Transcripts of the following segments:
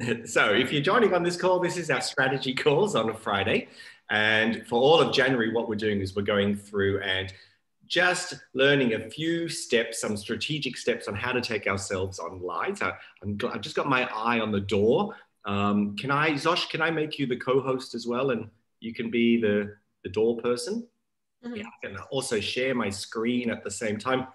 so, if you're joining on this call, this is our strategy calls on a Friday. And for all of January, what we're doing is we're going through and just learning a few steps, some strategic steps on how to take ourselves online. So I'm, I've just got my eye on the door. Um, can I, Zosh, can I make you the co-host as well? And you can be the, the door person? Mm-hmm. Yeah, I can also share my screen at the same time.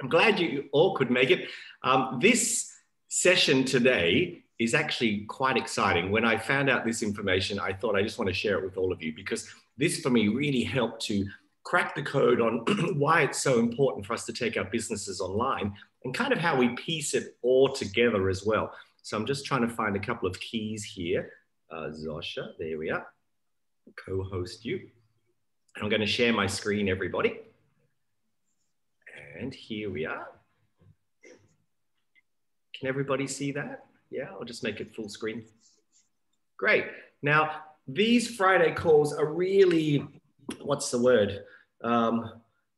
I'm glad you all could make it. Um, this session today is actually quite exciting. When I found out this information, I thought I just want to share it with all of you because this for me really helped to crack the code on why it's so important for us to take our businesses online and kind of how we piece it all together as well. So I'm just trying to find a couple of keys here. Uh, Zosha, there we are. Co-host you. I'm going to share my screen, everybody. And here we are. Can everybody see that? Yeah, I'll just make it full screen. Great. Now, these Friday calls are really, what's the word? Um,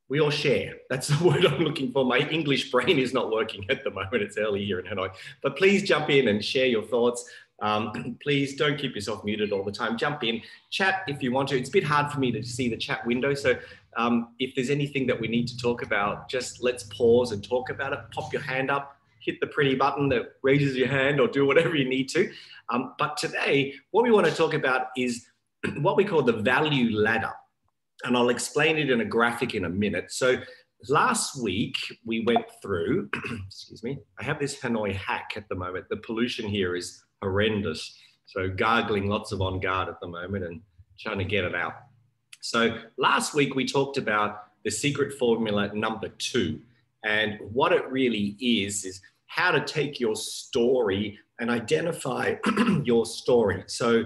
we all share. That's the word I'm looking for. My English brain is not working at the moment. It's early here in Hanoi. But please jump in and share your thoughts. Um, please don't keep yourself muted all the time. Jump in, chat if you want to. It's a bit hard for me to see the chat window. So um, if there's anything that we need to talk about, just let's pause and talk about it. Pop your hand up, hit the pretty button that raises your hand or do whatever you need to. Um, but today, what we want to talk about is what we call the value ladder. And I'll explain it in a graphic in a minute. So last week we went through, excuse me, I have this Hanoi hack at the moment. The pollution here is horrendous. So gargling lots of On Guard at the moment and trying to get it out. So last week we talked about the secret formula number two. And what it really is, is how to take your story and identify your story. So,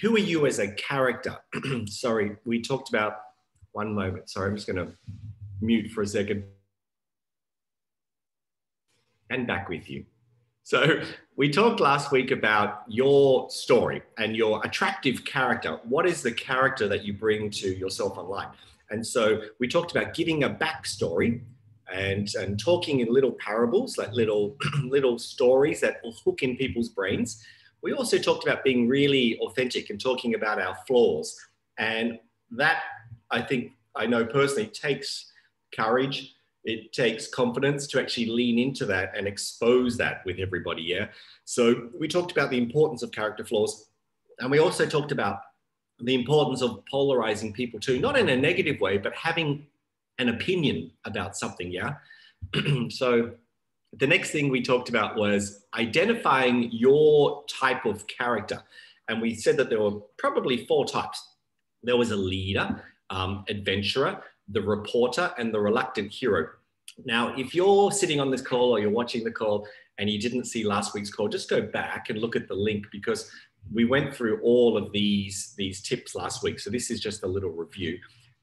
who are you as a character? Sorry, we talked about one moment. Sorry, I'm just going to mute for a second. And back with you. So, we talked last week about your story and your attractive character. What is the character that you bring to yourself online? And so, we talked about giving a backstory and, and talking in little parables, like little, little stories that will hook in people's brains. We also talked about being really authentic and talking about our flaws. And that, I think, I know personally, takes courage. It takes confidence to actually lean into that and expose that with everybody. Yeah. So we talked about the importance of character flaws. And we also talked about the importance of polarizing people too, not in a negative way, but having an opinion about something. Yeah. so the next thing we talked about was identifying your type of character. And we said that there were probably four types there was a leader, um, adventurer, the reporter, and the reluctant hero. Now, if you're sitting on this call or you're watching the call and you didn't see last week's call, just go back and look at the link because we went through all of these, these tips last week. So this is just a little review.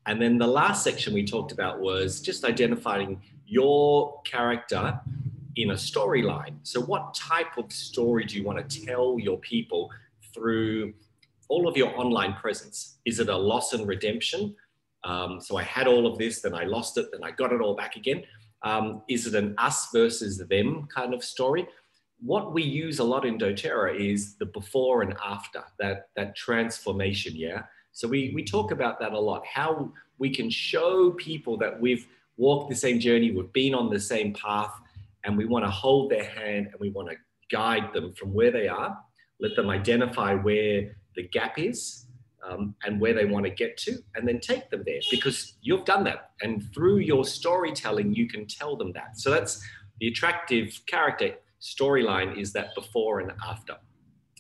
And then the last section we talked about was just identifying your character in a storyline. So, what type of story do you want to tell your people through all of your online presence? Is it a loss and redemption? Um, so, I had all of this, then I lost it, then I got it all back again. Um, is it an us versus them kind of story? What we use a lot in doTERRA is the before and after, that, that transformation, yeah? So we, we talk about that a lot, how we can show people that we've walked the same journey, we've been on the same path, and we want to hold their hand and we want to guide them from where they are, let them identify where the gap is um, and where they want to get to, and then take them there because you've done that. And through your storytelling, you can tell them that. So that's the attractive character storyline is that before and after.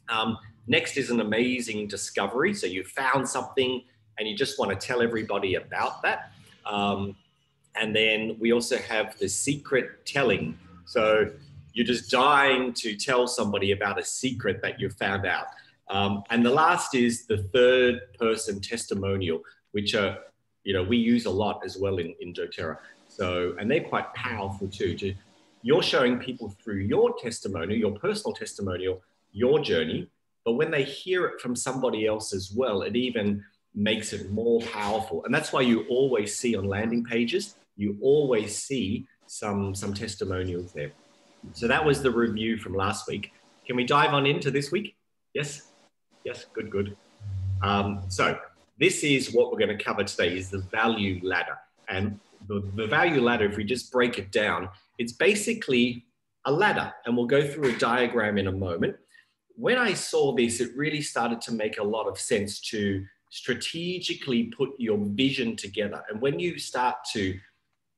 Um, Next is an amazing discovery. So you found something and you just want to tell everybody about that. Um, and then we also have the secret telling. So you're just dying to tell somebody about a secret that you found out. Um, and the last is the third person testimonial, which are, you know, we use a lot as well in, in doTERRA. So, and they're quite powerful too. To, you're showing people through your testimonial, your personal testimonial, your journey, but when they hear it from somebody else as well, it even makes it more powerful. And that's why you always see on landing pages, you always see some, some testimonials there. So that was the review from last week. can we dive on into this week? Yes? Yes, good, good. Um, so this is what we're going to cover today is the value ladder. And the, the value ladder, if we just break it down, it's basically a ladder. And we'll go through a diagram in a moment. When I saw this, it really started to make a lot of sense to strategically put your vision together. And when you start to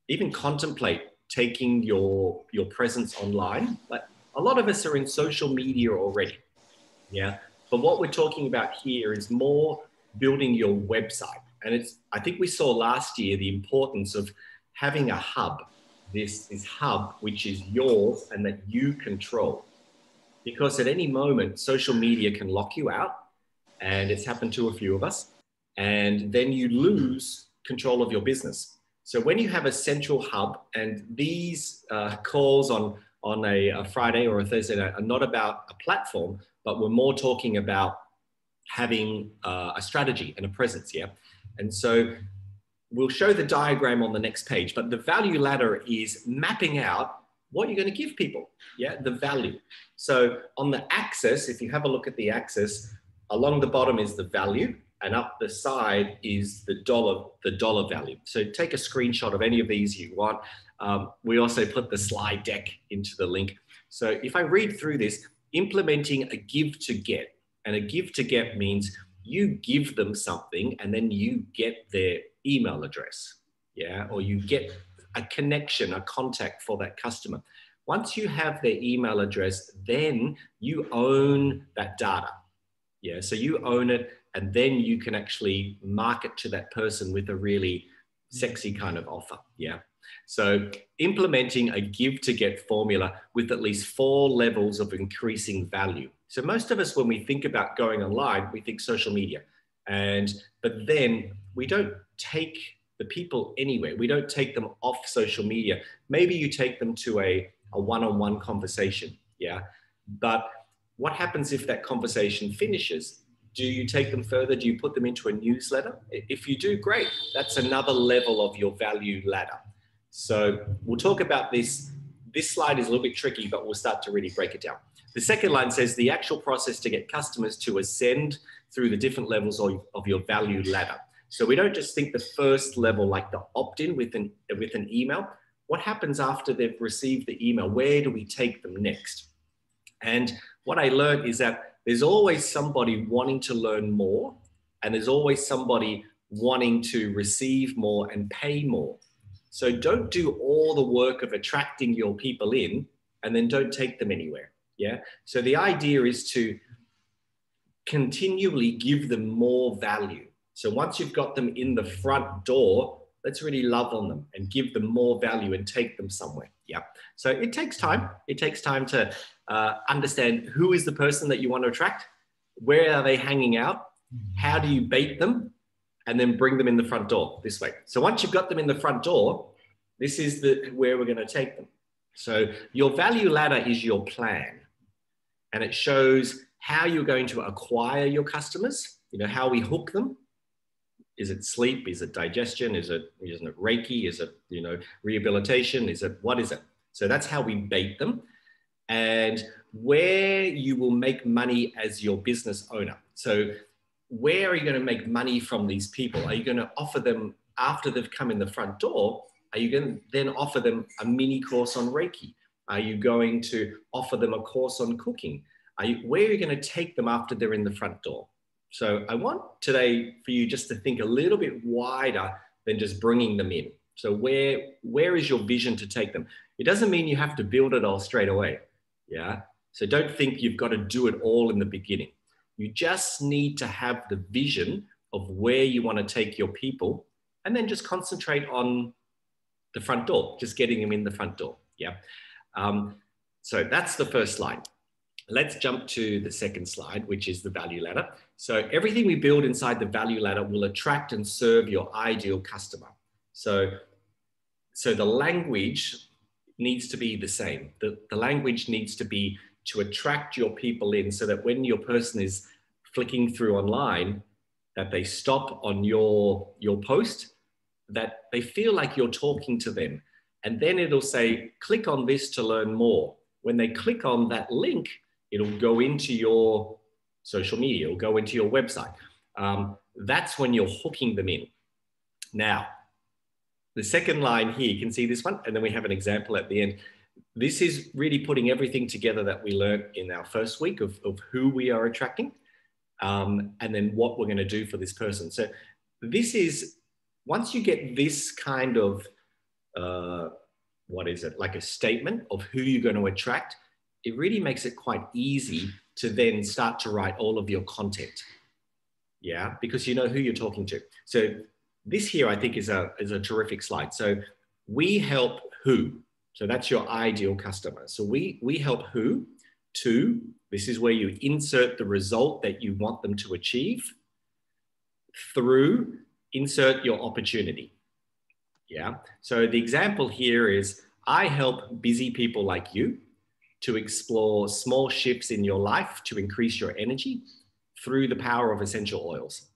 even contemplate taking your your presence online, like a lot of us are in social media already. Yeah. But what we're talking about here is more building your website. And it's I think we saw last year the importance of having a hub, this, this hub which is yours and that you control. Because at any moment, social media can lock you out, and it's happened to a few of us, and then you lose control of your business. So when you have a central hub, and these uh, calls on on a, a, Friday or a Thursday night are not about a platform, but we're more talking about having uh, a strategy and a presence. Yeah. And so we'll show the diagram on the next page, but the value ladder is mapping out what you're going to give people. Yeah. The value. So on the axis, if you have a look at the axis, along the bottom is the value and up the side is the dollar the dollar value so take a screenshot of any of these you want um, we also put the slide deck into the link. So if I read through this, implementing a give to get, and a give to get means you give them something and then you get their email address, yeah, or you get a connection, a contact for that customer. Once you have their email address, then you own that data. Yeah, so you own it, and then you can actually market to that person with a really sexy kind of offer. Yeah. So implementing a give to get formula with at least four levels of increasing value. So most of us, when we think about going online, we think social media. And, but then we don't take the people anywhere. We don't take them off social media. Maybe you take them to a, a one-on-one conversation. Yeah. But what happens if that conversation finishes? Do you take them further? Do you put them into a newsletter? If you do, great. That's another level of your value ladder. So we'll talk about this. This slide is a little bit tricky, but we'll start to really break it down. The second line says the actual process to get customers to ascend through the different levels of, of your value ladder. So we don't just think the first level, like the opt-in with an, with an email. What happens after they've received the email? Where do we take them next? And what I learned is that there's always somebody wanting to learn more, and there's always somebody wanting to receive more and pay more. So don't do all the work of attracting your people in and then don't take them anywhere. Yeah. So the idea is to continually give them more value. So once you've got them in the front door, let's really love on them and give them more value and take them somewhere. Yeah. So it takes time. It takes time to uh, understand who is the person that you want to attract, where are they hanging out, how do you bait them, and then bring them in the front door this way. So once you've got them in the front door, this is the where we're going to take them. So your value ladder is your plan, and it shows how you're going to acquire your customers. You know how we hook them. Is it sleep? Is it digestion? Is it, isn't it Reiki? Is it you know rehabilitation? Is it what is it? So that's how we bait them, and where you will make money as your business owner. So where are you going to make money from these people? Are you going to offer them after they've come in the front door? Are you going to then offer them a mini course on Reiki? Are you going to offer them a course on cooking? Are you, where are you going to take them after they're in the front door? So I want today for you just to think a little bit wider than just bringing them in. So where where is your vision to take them? It doesn't mean you have to build it all straight away. Yeah. So don't think you've got to do it all in the beginning. You just need to have the vision of where you want to take your people and then just concentrate on the front door, just getting them in the front door. Yeah. Um, so that's the first slide. Let's jump to the second slide, which is the value ladder. So everything we build inside the value ladder will attract and serve your ideal customer. So, so the language needs to be the same. The, the language needs to be to attract your people in so that when your person is flicking through online, that they stop on your, your post, that they feel like you're talking to them. And then it'll say, click on this to learn more. When they click on that link, it'll go into your social media, it'll go into your website. Um, that's when you're hooking them in. Now, the second line here, you can see this one, and then we have an example at the end. This is really putting everything together that we learned in our first week of, of who we are attracting um, and then what we're going to do for this person. So, this is once you get this kind of uh, what is it like a statement of who you're going to attract, it really makes it quite easy to then start to write all of your content. Yeah, because you know who you're talking to. So this here, I think, is a, is a terrific slide. So we help who? So that's your ideal customer. So we, we help who to, this is where you insert the result that you want them to achieve through insert your opportunity. Yeah. So the example here is I help busy people like you to explore small shifts in your life to increase your energy through the power of essential oils.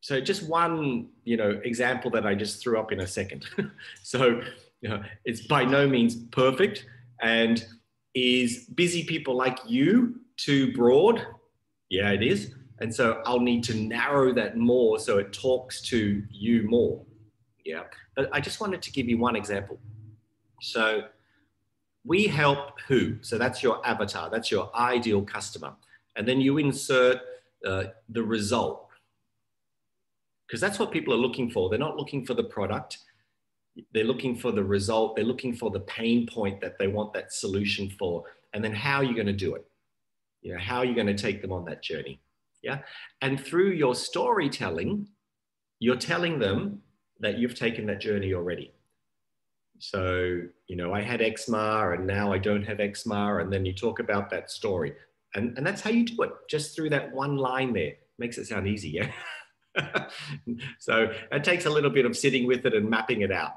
So just one, you know, example that I just threw up in a second. so, you know, it's by no means perfect and is busy people like you too broad? Yeah, it is. And so I'll need to narrow that more so it talks to you more. Yeah. But I just wanted to give you one example. So we help who? So that's your avatar, that's your ideal customer. And then you insert uh, the result because that's what people are looking for. They're not looking for the product. They're looking for the result. They're looking for the pain point that they want that solution for. And then how are you going to do it? You know, how are you going to take them on that journey? Yeah. And through your storytelling, you're telling them that you've taken that journey already. So, you know, I had eczema and now I don't have eczema. And then you talk about that story. And, and that's how you do it, just through that one line there. Makes it sound easy, yeah? so it takes a little bit of sitting with it and mapping it out.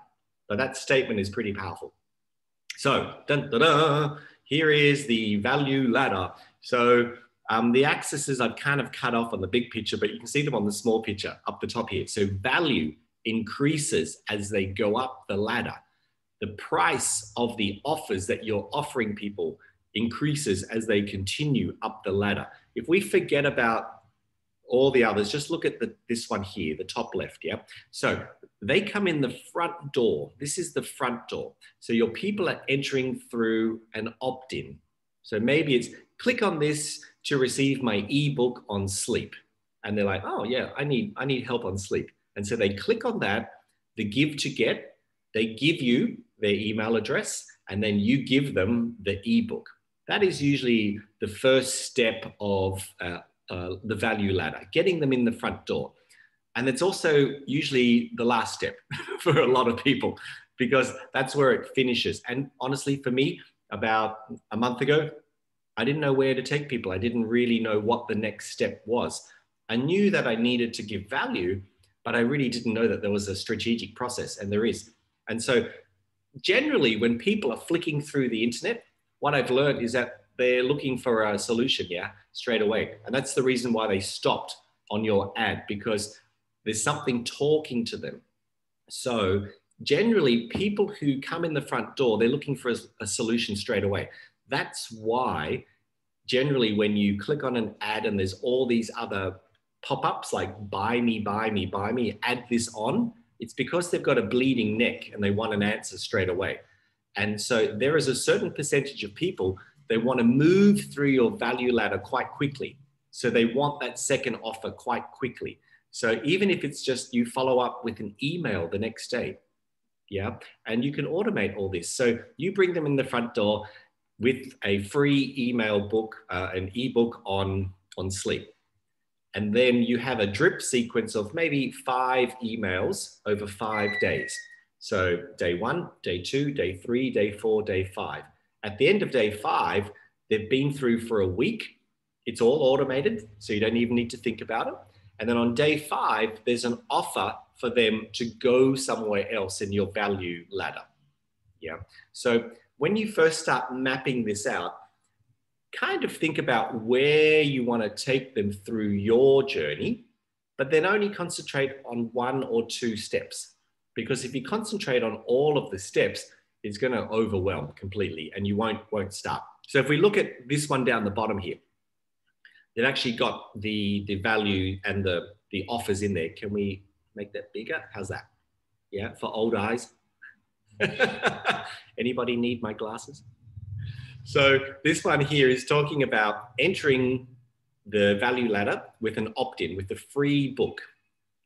But that statement is pretty powerful. So dun, dun, dun, here is the value ladder. So um, the axes I've kind of cut off on the big picture, but you can see them on the small picture up the top here. So value increases as they go up the ladder. The price of the offers that you're offering people increases as they continue up the ladder. If we forget about all the others, just look at the, this one here, the top left, yeah? So they come in the front door. This is the front door. So your people are entering through an opt-in. So maybe it's click on this to receive my ebook on sleep. And they're like, oh yeah, I need, I need help on sleep. And so they click on that, the give to get, they give you their email address, and then you give them the ebook. That is usually the first step of uh, uh, the value ladder, getting them in the front door. And it's also usually the last step for a lot of people because that's where it finishes. And honestly, for me, about a month ago, I didn't know where to take people. I didn't really know what the next step was. I knew that I needed to give value, but I really didn't know that there was a strategic process, and there is. And so, generally, when people are flicking through the internet, what I've learned is that they're looking for a solution, yeah, straight away. And that's the reason why they stopped on your ad because there's something talking to them. So generally, people who come in the front door, they're looking for a, a solution straight away. That's why generally when you click on an ad and there's all these other pop-ups like buy me, buy me, buy me, add this on, it's because they've got a bleeding neck and they want an answer straight away. And so there is a certain percentage of people they want to move through your value ladder quite quickly. So they want that second offer quite quickly. So even if it's just you follow up with an email the next day, yeah, and you can automate all this. So you bring them in the front door with a free email book, uh, an ebook on on sleep, and then you have a drip sequence of maybe five emails over five days. So day one, day two, day three, day four, day five. At the end of day five, they've been through for a week. It's all automated, so you don't even need to think about it. And then on day five, there's an offer for them to go somewhere else in your value ladder. Yeah. So when you first start mapping this out, kind of think about where you want to take them through your journey, but then only concentrate on one or two steps. Because if you concentrate on all of the steps, it's going to overwhelm completely and you won't won't start So if we look at this one down the bottom here, they've actually got the, the value and the, the offers in there. Can we make that bigger? How's that? Yeah, for old eyes. Anybody need my glasses? So this one here is talking about entering the value ladder with an opt-in, with the free book.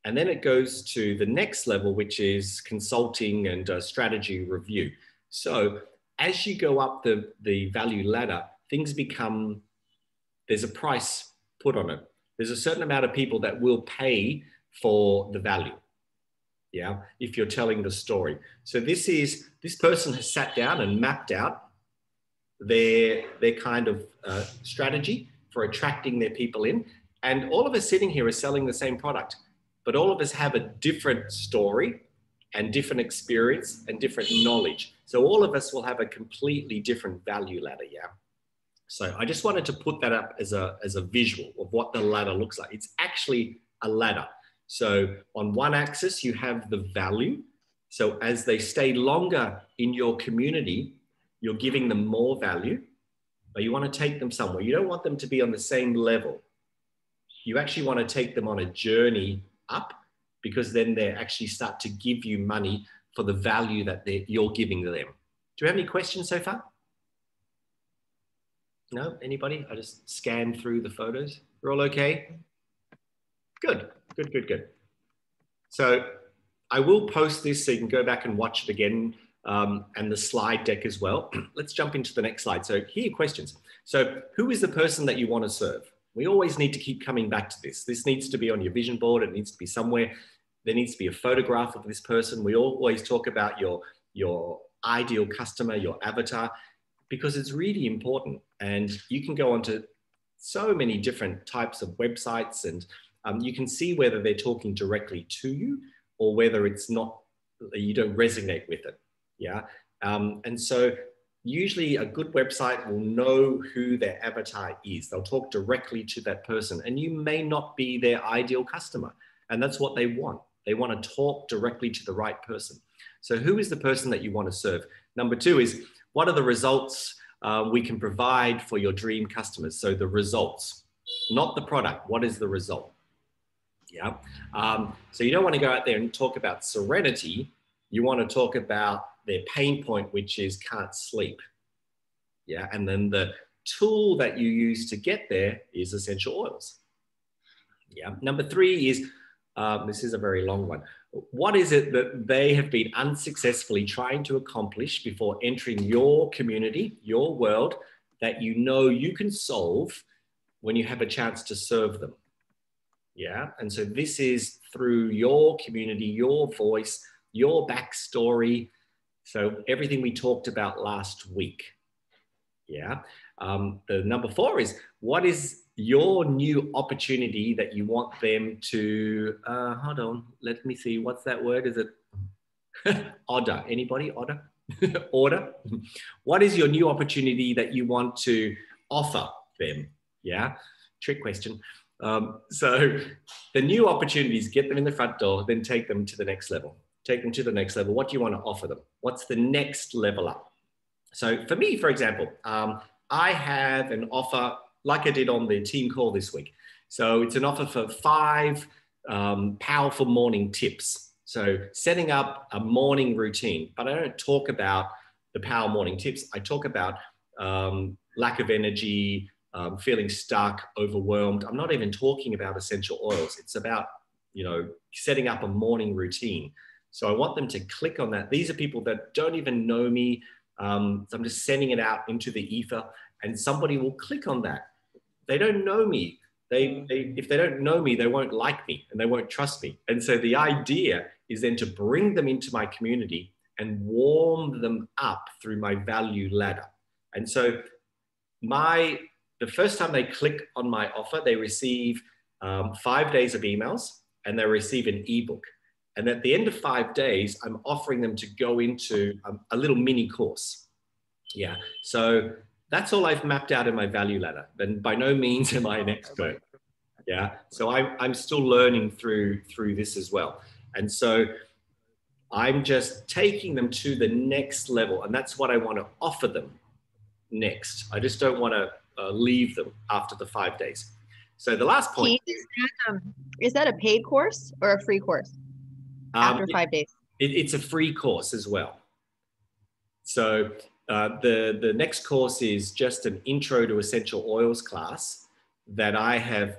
And then it goes to the next level, which is consulting and uh, strategy review. So as you go up the, the value ladder, things become, there's a price put on it. There's a certain amount of people that will pay for the value. Yeah, if you're telling the story. So this is, this person has sat down and mapped out their, their kind of uh, strategy for attracting their people in. And all of us sitting here are selling the same product, but all of us have a different story and different experience and different knowledge. So all of us will have a completely different value ladder. Yeah. So I just wanted to put that up as a, as a visual of what the ladder looks like. It's actually a ladder. So on one axis, you have the value. So as they stay longer in your community, you're giving them more value, but you want to take them somewhere. You don't want them to be on the same level. You actually want to take them on a journey up because then they actually start to give you money for the value that you're giving them. Do you have any questions so far? No, anybody? I just scanned through the photos. We're all okay? Good, good, good, good. So I will post this so you can go back and watch it again um, and the slide deck as well. Let's jump into the next slide. So here questions. So who is the person that you want to serve? We always need to keep coming back to this. This needs to be on your vision board. It needs to be somewhere. There needs to be a photograph of this person. We always talk about your, your ideal customer, your avatar, because it's really important. And you can go onto so many different types of websites and um, you can see whether they're talking directly to you or whether it's not, you don't resonate with it. Yeah. Um, and so usually a good website will know who their avatar is. They'll talk directly to that person and you may not be their ideal customer. And that's what they want. They want to talk directly to the right person. So who is the person that you want to serve? Number two is what are the results uh, we can provide for your dream customers? So the results, not the product. What is the result? Yeah. Um, so you don't want to go out there and talk about serenity. You want to talk about their pain point, which is can't sleep. Yeah. And then the tool that you use to get there is essential oils. Yeah. Number three is um, this is a very long one. What is it that they have been unsuccessfully trying to accomplish before entering your community, your world, that you know you can solve when you have a chance to serve them? Yeah. And so this is through your community, your voice, your backstory. So everything we talked about last week. Yeah. Um, the number four is what is your new opportunity that you want them to, uh, hold on, let me see, what's that word? Is it order? Anybody order? order? what is your new opportunity that you want to offer them? Yeah. Trick question. Um, so the new opportunities, get them in the front door, then take them to the next level. Take them to the next level. What do you want to offer them? What's the next level up? So for me, for example, um, I have an offer like I did on the team call this week. So it's an offer for five um, powerful morning tips. So setting up a morning routine, but I don't talk about the power morning tips. I talk about um, lack of energy, um, feeling stuck, overwhelmed. I'm not even talking about essential oils. It's about, you know, setting up a morning routine. So I want them to click on that. These are people that don't even know me. Um, so I'm just sending it out into the ether and somebody will click on that. They don't know me. They, they, if they don't know me, they won't like me and they won't trust me. And so the idea is then to bring them into my community and warm them up through my value ladder. And so my the first time they click on my offer, they receive um, five days of emails and they receive an ebook. And at the end of five days, I'm offering them to go into a, um, a little mini course. Yeah. So that's all I've mapped out in my value ladder. And by no means am I an expert. Yeah. So I, I'm still learning through through this as well. And so I'm just taking them to the next level. And that's what I want to offer them next. I just don't want to uh, leave them after the five days. So the last point is that, um, is that a paid course or a free course after um, five days? It, it's a free course as well. So uh, the, the next course is just an intro to essential oils class that I have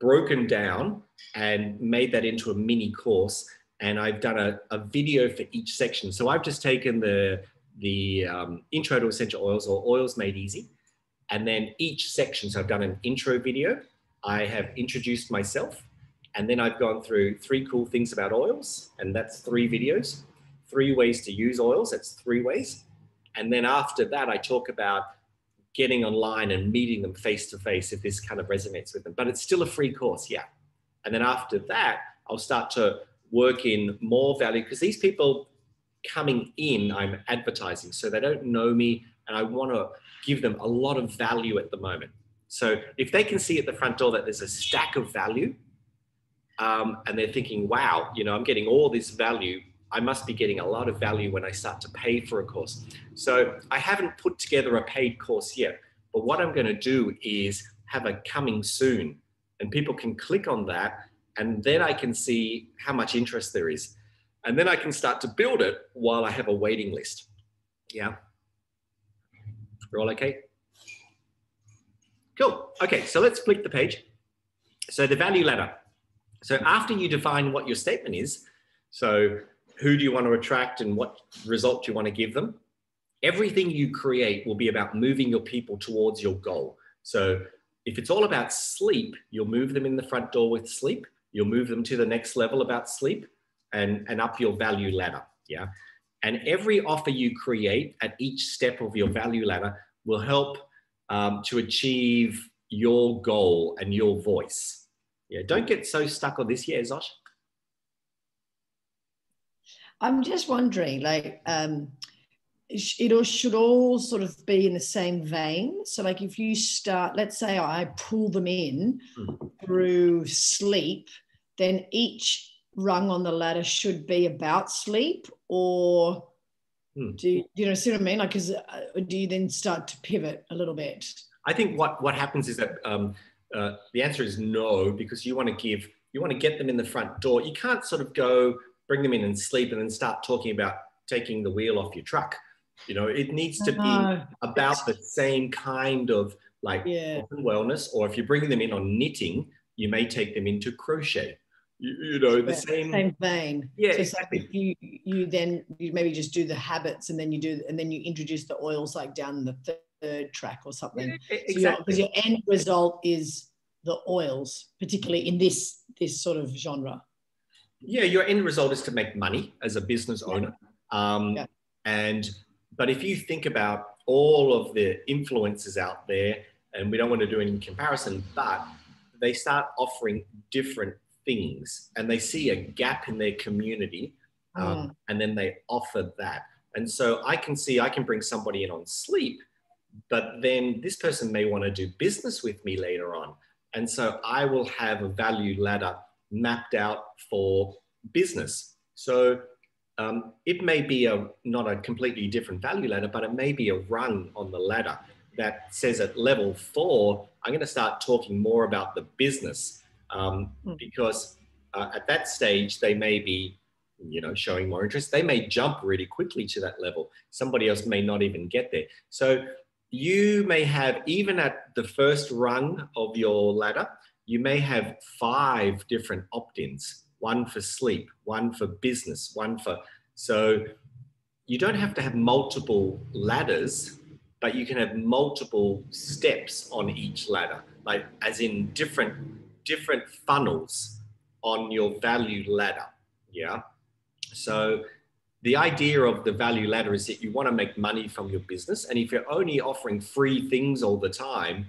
broken down and made that into a mini course. And I've done a, a video for each section. So I've just taken the, the um, intro to essential oils or oils made easy. And then each section, so I've done an intro video. I have introduced myself. And then I've gone through three cool things about oils. And that's three videos. Three ways to use oils. That's three ways. And then after that, I talk about getting online and meeting them face to face if this kind of resonates with them. But it's still a free course, yeah. And then after that, I'll start to work in more value because these people coming in, I'm advertising. So they don't know me and I want to give them a lot of value at the moment. So if they can see at the front door that there's a stack of value um, and they're thinking, wow, you know, I'm getting all this value I must be getting a lot of value when I start to pay for a course. So I haven't put together a paid course yet, but what I'm going to do is have a coming soon and people can click on that and then I can see how much interest there is. And then I can start to build it while I have a waiting list. Yeah. We're all okay? Cool. Okay, so let's flick the page. So the value ladder. So after you define what your statement is, so who do you want to attract and what result do you want to give them? Everything you create will be about moving your people towards your goal. So if it's all about sleep, you'll move them in the front door with sleep. You'll move them to the next level about sleep and, and up your value ladder. Yeah. And every offer you create at each step of your value ladder will help um, to achieve your goal and your voice. Yeah. Don't get so stuck on this. Yeah, Zosh. I'm just wondering, like, um, it all should all sort of be in the same vein. So, like, if you start, let's say I pull them in mm. through sleep, then each rung on the ladder should be about sleep, or mm. do you, you know see what I mean? Like, is uh, do you then start to pivot a little bit? I think what what happens is that um, uh, the answer is no because you want to give you want to get them in the front door. You can't sort of go bring them in and sleep and then start talking about taking the wheel off your truck. You know, it needs to be about the same kind of like yeah. wellness. Or if you're bringing them in on knitting, you may take them into crochet. You, you know, the same same vein. Yeah, so exactly. Like you you then you maybe just do the habits and then you do and then you introduce the oils like down the third track or something. Yeah, exactly. Because so your, your end result is the oils, particularly in this this sort of genre yeah, your end result is to make money as a business owner. Um, yeah. And but if you think about all of the influences out there, and we don't want to do any comparison, but they start offering different things, and they see a gap in their community, um, mm. and then they offer that. And so I can see I can bring somebody in on sleep, but then this person may want to do business with me later on. And so I will have a value ladder mapped out for business. So um, it may be a not a completely different value ladder, but it may be a rung on the ladder that says at level four, I'm going to start talking more about the business um, mm. because uh, at that stage they may be, you know, showing more interest. They may jump really quickly to that level. Somebody else may not even get there. So you may have even at the first rung of your ladder, you may have five different opt-ins. One for sleep one for business one for so you don't have to have multiple ladders but you can have multiple steps on each ladder like as in different different funnels on your value ladder yeah? So the idea of the value ladder is that you want to make money from your business and if you're only offering free things all the time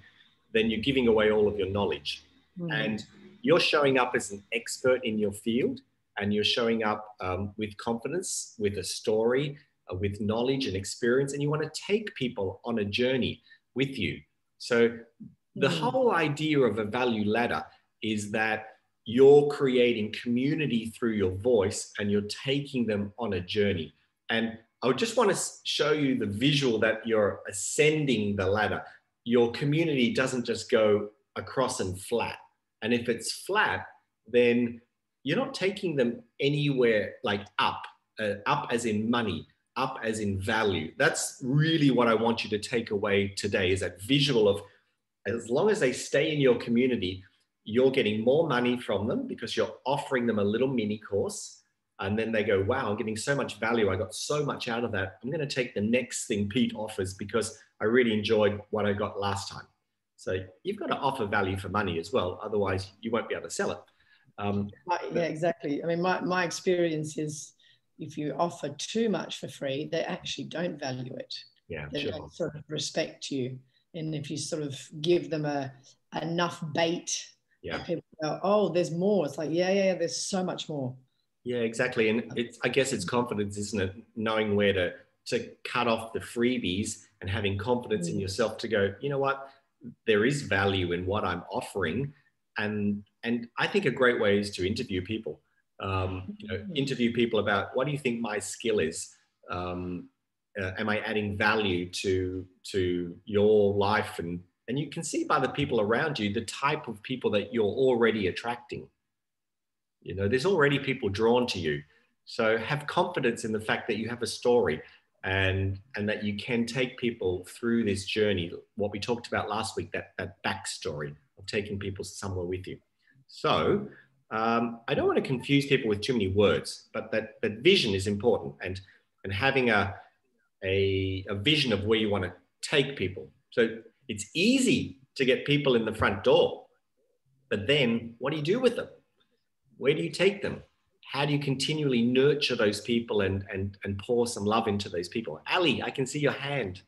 then you're giving away all of your knowledge Mm. And you're showing up as an expert in your field and you're showing up um, with confidence, with a story, uh, with knowledge and experience, and you want to take people on a journey with you. So, the mm. whole idea of a value ladder is that you're creating community through your voice and you're taking them on a journey. And I just want to show you the visual that you're ascending the ladder. Your community doesn't just go across and flat. And if it's flat, then you're not taking them anywhere like up, uh, up as in money, up as in value. That's really what I want you to take away today is that visual of as long as they stay in your community, you're getting more money from them because you're offering them a little mini course. And then they go, wow, I'm getting so much value. I got so much out of that. I'm going to take the next thing Pete offers because I really enjoyed what I got last time. So you've got to offer value for money as well. Otherwise, you won't be able to sell it. Um, yeah, exactly. I mean, my, my experience is if you offer too much for free, they actually don't value it. Yeah, they sure. don't sort of respect you. And if you sort of give them a enough bait, yeah, people go, oh, there's more. It's like, yeah, yeah, yeah, there's so much more. Yeah, exactly. And it's I guess it's confidence, isn't it? Knowing where to to cut off the freebies and having confidence mm. in yourself to go, you know what, there is value in what I'm offering. And and I think a great way is to interview people. Um, you know, mm. interview people about what do you think my skill is. Um, uh, am I adding value to to your life? And and you can see by the people around you the type of people that you're already attracting. You know, there's already people drawn to you. So have confidence in the fact that you have a story and and that you can take people through this journey. What we talked about last week, that that backstory of taking people somewhere with you. So um, I don't want to confuse people with too many words, but that that vision is important and and having a a, a vision of where you want to take people. So it's easy to get people in the front door, but then what do you do with them? Where do you take them? How do you continually nurture those people and, and, and pour some love into those people? Ali, I can see your hand.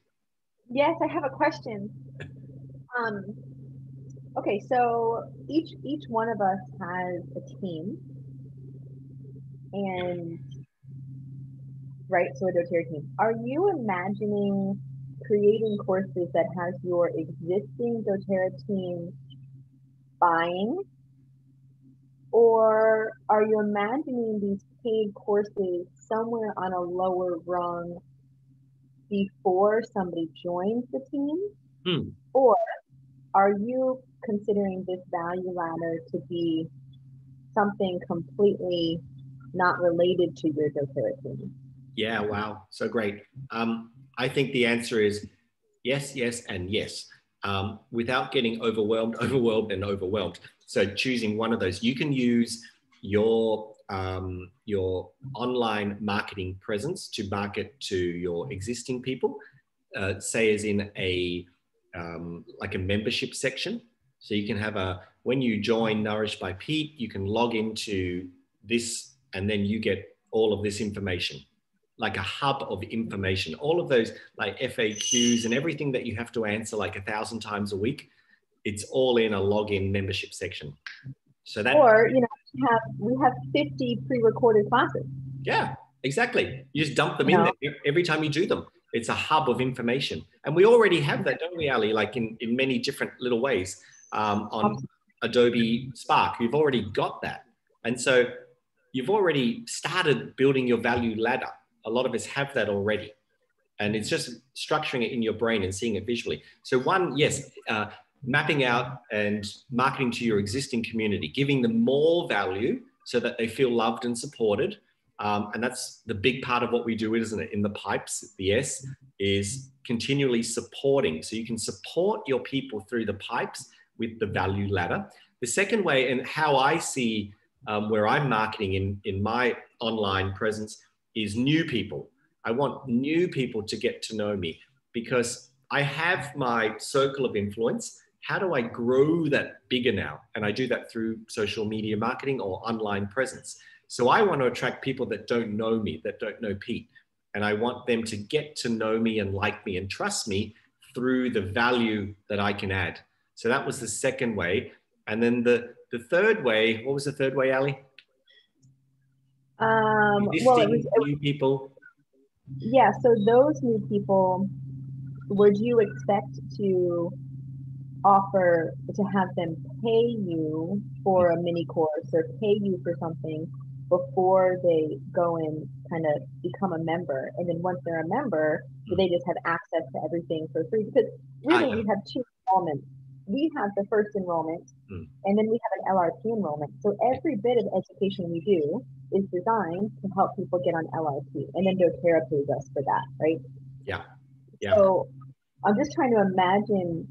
Yes, I have a question. Um, okay, so each each one of us has a team, and right? So a doTERRA team. Are you imagining creating courses that has your existing doTERRA team buying? Or are you imagining these paid courses somewhere on a lower rung before somebody joins the team? Hmm. Or are you considering this value ladder to be something completely not related to your doTERRA team? Yeah, wow, so great. Um, I think the answer is yes, yes, and yes. Um, without getting overwhelmed, overwhelmed, and overwhelmed. So choosing one of those, you can use your um, your online marketing presence to market to your existing people. Uh, say as in a um, like a membership section. So you can have a when you join Nourished by Pete, you can log into this, and then you get all of this information like a hub of information. All of those like FAQs and everything that you have to answer like a thousand times a week, it's all in a login membership section. So that or you know we have we have 50 pre-recorded classes. Yeah, exactly. You just dump them in there every time you do them. It's a hub of information. And we already have that, don't we, Ali? Like in, in many different little ways um, on Adobe Spark. You've already got that. And so you've already started building your value ladder a lot of us have that already. And it's just structuring it in your brain and seeing it visually. So, one, yes, uh, mapping out and marketing to your existing community, giving them more value so that they feel loved and supported. Um, and that's the big part of what we do, isn't it? In the pipes, the S is continually supporting. So you can support your people through the pipes with the value ladder. The second way, and how I see um, where I'm marketing in, in my online presence, is new people. I want new people to get to know me because I have my circle of influence. How do I grow that bigger now? And I do that through social media marketing or online presence. So I want to attract people that don't know me, that don't know Pete. And I want them to get to know me and like me and trust me through the value that I can add. So that was the second way. And then the, the third way, what was the third way, Ali? Um, well, it was, it, new people. Yeah, so those new people, would you expect to offer to have them pay you for a mini course or pay you for something, before they go and kind of become a member. And then once they're a member, do they just have access to everything for free? Because really, we have two enrollments. We have the first enrollment, Mm. and then we have an LRP enrollment. So every bit of education we do is designed to help people get on LRP, and then doTERRA pays us for that, right? Yeah. Yeah. So I'm just trying to imagine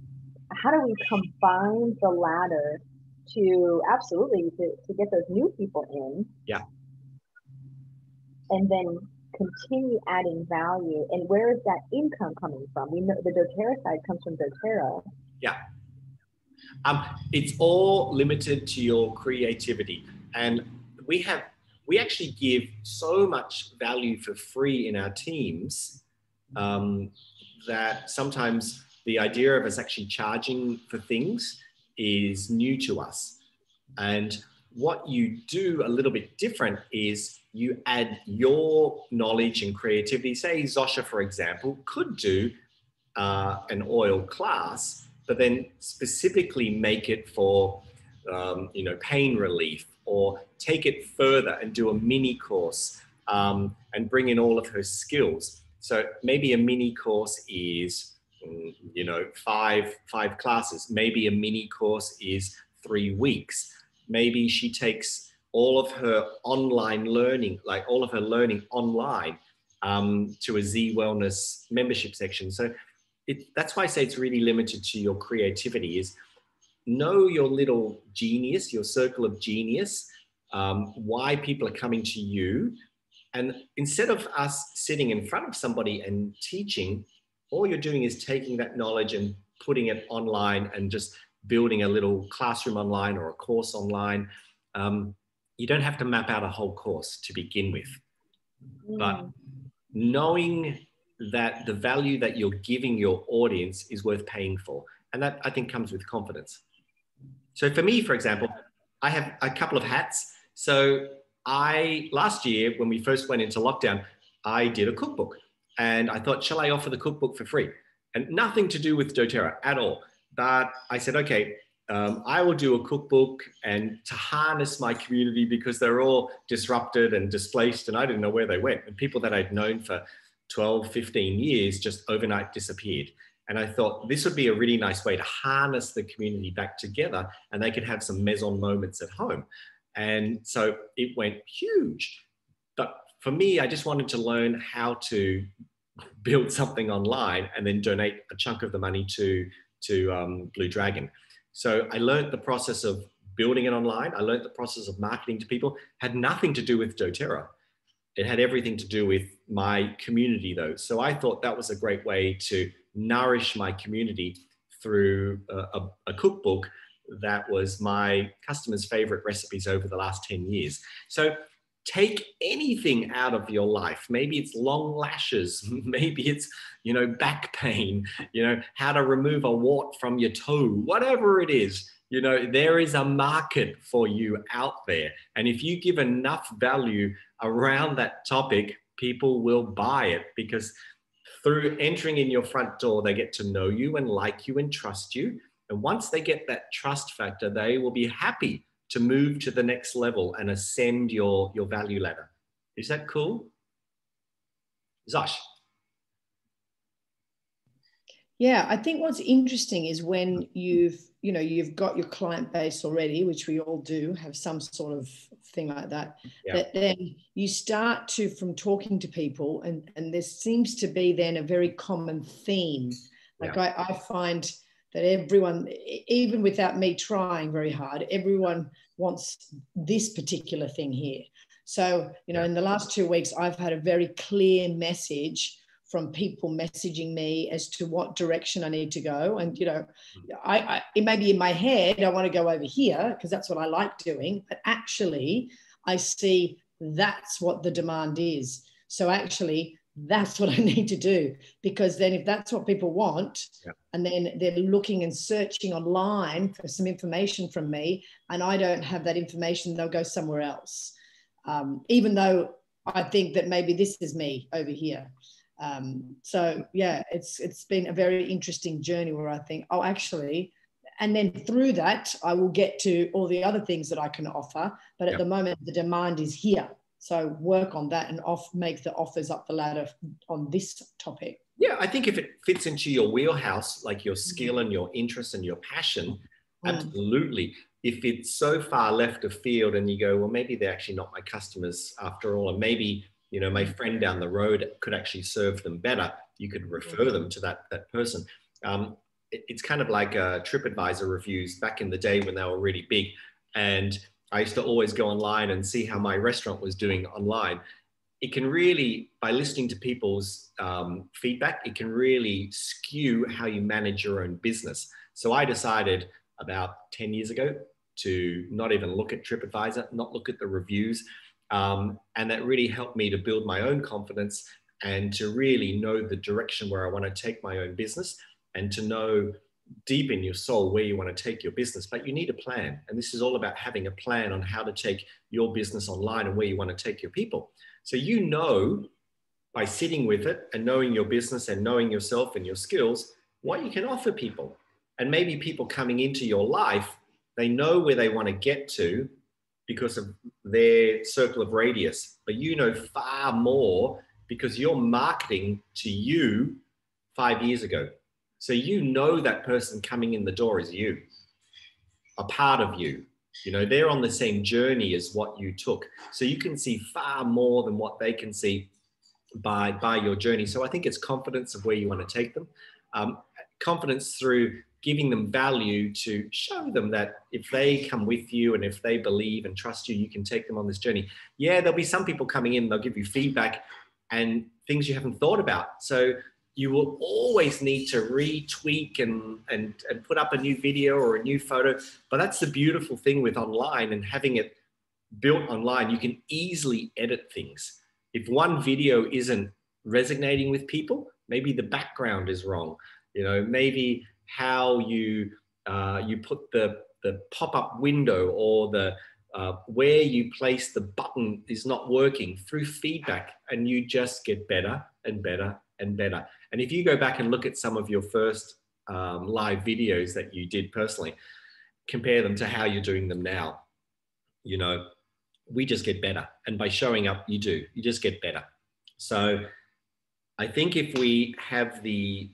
how do we combine the latter to absolutely to, to get those new people in. Yeah. And then continue adding value. And where is that income coming from? We know the doTERRA side comes from doTERRA. Yeah. Um, it's all limited to your creativity, and we have we actually give so much value for free in our teams um, that sometimes the idea of us actually charging for things is new to us. And what you do a little bit different is you add your knowledge and creativity. Say Zosha, for example, could do uh, an oil class, but then specifically make it for um, you know pain relief, or take it further and do a mini course um, and bring in all of her skills. So maybe a mini course is mm, you know five five classes. Maybe a mini course is three weeks. Maybe she takes all of her online learning, like all of her learning online, um, to a Z Wellness membership section. So it, that's why I say it's really limited to your creativity. Is know your little genius, your circle of genius, um, why people are coming to you. And instead of us sitting in front of somebody and teaching, all you're doing is taking that knowledge and putting it online and just building a little classroom online or a course online. Um, you don't have to map out a whole course to begin with. But Mm. knowing that the value that you're giving your audience is worth paying for. And that I think comes with confidence. So for me, for example, I have a couple of hats. So I last year when we first went into lockdown, I did a cookbook and I thought, shall I offer the cookbook for free? And nothing to do with doTERRA at all. But I said, okay, um, I will do a cookbook and to harness my community because they're all disrupted and displaced and I didn't know where they went. And people that I'd known for 12, 15 years just overnight disappeared. And I thought this would be a really nice way to harness the community back together and they could have some maison moments at home. And so it went huge. But for me, I just wanted to learn how to build something online and then donate a chunk of the money to, to um, Blue Dragon. So I learned the process of building it online. I learned the process of marketing to people. Had nothing to do with doTERRA. It had everything to do with my community, though. So I thought that was a great way to nourish my community through a, a, cookbook that was my customers' favorite recipes over the last 10 years. So take anything out of your life. Maybe it's long lashes, maybe it's, you know, back pain, you know, how to remove a wart from your toe, whatever it is. You know, there is a market for you out there. And if you give enough value around that topic, people will buy it because through entering in your front door, they get to know you and like you and trust you. And once they get that trust factor, they will be happy to move to the next level and ascend your, your value ladder. Is that cool? Zosh. Yeah, I think what's interesting is when you've, you know, you've got your client base already, which we all do have some sort of thing like that. Yeah. That then you start to from talking to people, and and there seems to be then a very common theme. Like I, I find that everyone, even without me trying very hard, everyone wants this particular thing here. So, you know, in the last two weeks, I've had a very clear message from people messaging me as to what direction I need to go. And, you know, I, I it may be in my head, I want to go over here because that's what I like doing. But actually, I see that's what the demand is. So actually, that's what I need to do because then if that's what people want Yeah. and then they're looking and searching online for some information from me and I don't have that information, they'll go somewhere else. Um, even though I think that maybe this is me over here. Um, so yeah, it's it's been a very interesting journey where I think, oh, actually, and then through that i will get to all the other things that i can offer but at Yep. the moment the demand is here so work on that and off make the offers up the ladder on this topic Yeah, I think if it fits into your wheelhouse, like your skill and your interest and your passion, Mm. absolutely. If it's so far left of field and you go, well, maybe they're actually not my customers after all, and maybe you know my friend down the road could actually serve them better, you could refer them to that that person. Um, it- it's kind of like uh, TripAdvisor reviews back in the day when they were really big, and I used to always go online and see how my restaurant was doing online it can really, by listening to people's um, feedback, it can really skew how you manage your own business. So I decided about 10 years ago to not even look at TripAdvisor, not look at the reviews. Um, and that really helped me to build my own confidence and to really know the direction where I want to take my own business and to know deep in your soul where you want to take your business. But you need a plan. And this is all about having a plan on how to take your business online and where you want to take your people. So you know by sitting with it and knowing your business and knowing yourself and your skills, what you can offer people. And maybe people coming into your life, they know where they want to get to because of their circle of radius. But you know far more because you're marketing to you five years ago. So you know that person coming in the door is you, a part of you. You know, they're on the same journey as what you took. So you can see far more than what they can see by, by your journey. So I think it's confidence of where you want to take them. Um, confidence through giving them value to show them that if they come with you and if they believe and trust you, you can take them on this journey. Yeah, there'll be some people coming in, they'll give you feedback and things you haven't thought about. So you will always need to retweak and, and, and put up a new video or a new photo. But that's the beautiful thing with online and having it built online. You can easily edit things. If one video isn't resonating with people, maybe the background is wrong. You know, maybe how you uh, you put the the pop-up window or the uh, where you place the button is not working through feedback, and you just get better and better and better. And if you go back and look at some of your first um, live videos that you did personally, compare them to how you're doing them now, you know, we just get better. And by showing up, you do, you just get better. So I think if we have the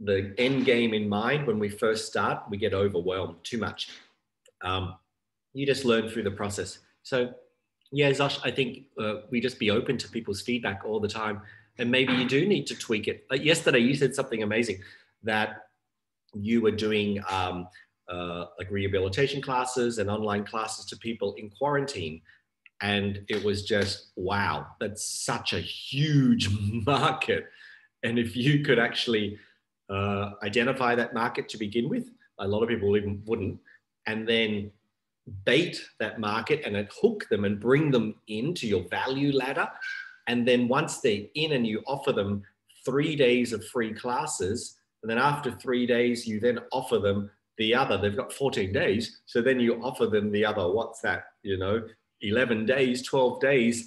the end game in mind when we first start, we get overwhelmed too much. Um, you just learn through the process. So yeah, Zosh, I think uh, we just be open to people's feedback all the time and maybe you do need to tweak it. Yesterday, you said something amazing that you were doing um, uh, like rehabilitation classes and online classes to people in quarantine. And it was just, wow, that's such a huge market. And if you could actually uh, identify that market to begin with, a lot of people even wouldn't, and then bait that market and hook them and bring them into your value ladder and then once they're in and you offer them three days of free classes, and then after three days, you then offer them the other, they've got 14 days. So then you offer them the other, what's that, you know, 11 days, 12 days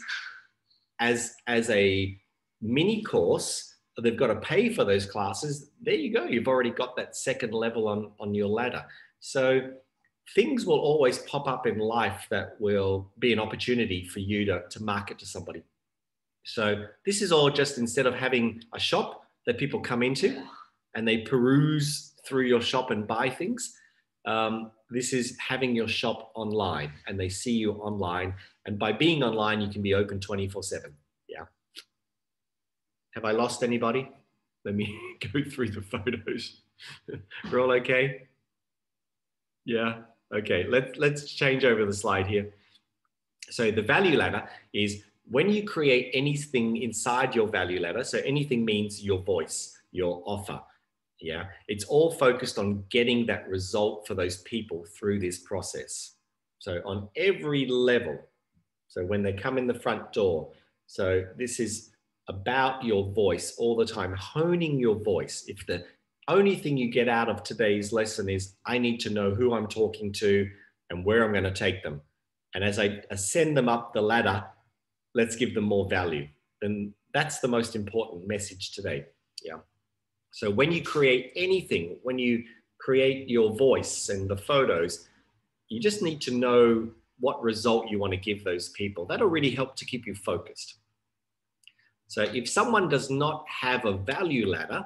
as, as a mini course they've got to pay for those classes, there you go. You've already got that second level on, on your ladder. So things will always pop up in life that will be an opportunity for you to, to market to somebody. So this is all just instead of having a shop that people come into and they peruse through your shop and buy things, um, this is having your shop online and they see you online. And by being online, you can be open 24 7. Have I lost anybody? Let me go through the photos. We're all okay? Yeah. Okay. Let's, let's change over the slide here. So the value ladder is when you create anything inside your value ladder, so anything means your voice, your offer, yeah, it's all focused on getting that result for those people through this process. So on every level, so when they come in the front door, so this is about your voice all the time, honing your voice. If the only thing you get out of today's lesson is I need to know who I'm talking to and where I'm going to take them. And as I ascend them up the ladder, let's give them more value. And that's the most important message today. Yeah. So when you create anything, when you create your voice and the photos. You just need to know what result you want to give those people. That'll really help to keep you focused. So if someone does not have a value ladder,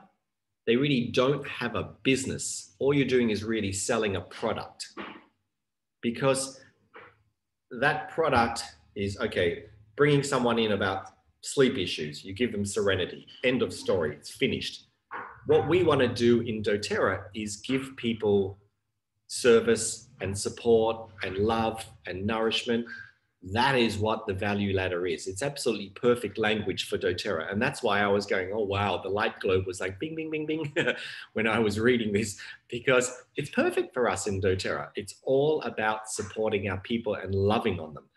they really don't have a business. All you're doing is really selling a product because that product is okay, bringing someone in about sleep issues, you give them serenity, end of story, it's finished. What we want to do in doTERRA is give people service and support and love and nourishment. That is what the value ladder is. It's absolutely perfect language for doTERRA. And that's why I was going, oh, wow, the light globe was like bing, bing, bing, bing when I was reading this, because it's perfect for us in doTERRA. It's all about supporting our people and loving on them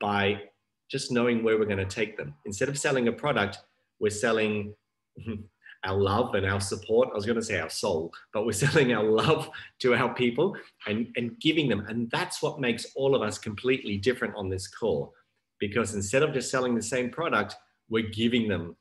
by just knowing where we're going to take them. Instead of selling a product, we're selling our love and our support. I was going to say our soul, but we're selling our love to our people and, and giving them. And that's what makes all of us completely different on this call. Because instead of just selling the same product, we're giving them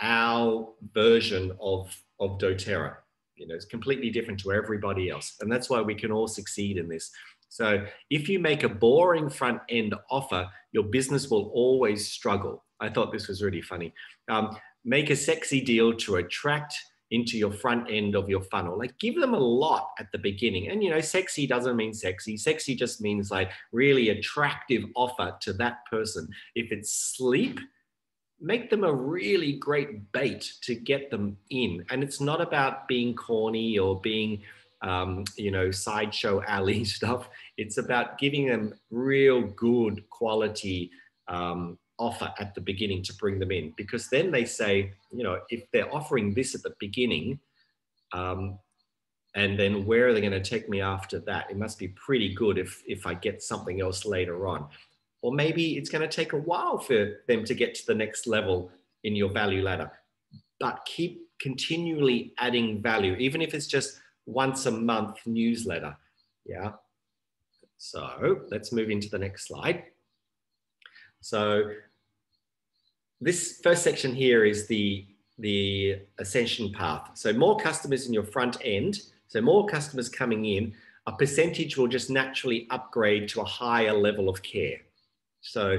our version of, of doTERRA. You know, it's completely different to everybody else. And that's why we can all succeed in this. So if you make a boring front end offer, your business will always struggle. I thought this was really funny. Um, make a sexy deal to attract into your front end of your funnel. Like give them a lot at the beginning. And you know, sexy doesn't mean sexy. Sexy just means like really attractive offer to that person. If it's sleep, make them a really great bait to get them in. And it's not about being corny or being um, you know, sideshow alley stuff. It's about giving them real good quality um, offer at the beginning to bring them in because then they say, you know, if they're offering this at the beginning, um, and then where are they going to take me after that? It must be pretty good if if I get something else later on, or maybe it's going to take a while for them to get to the next level in your value ladder. But keep continually adding value, even if it's just once a month newsletter. Yeah. So let's move into the next slide. So this first section here is the, the ascension path. So more customers in your front end, so more customers coming in, a percentage will just naturally upgrade to a higher level of care. So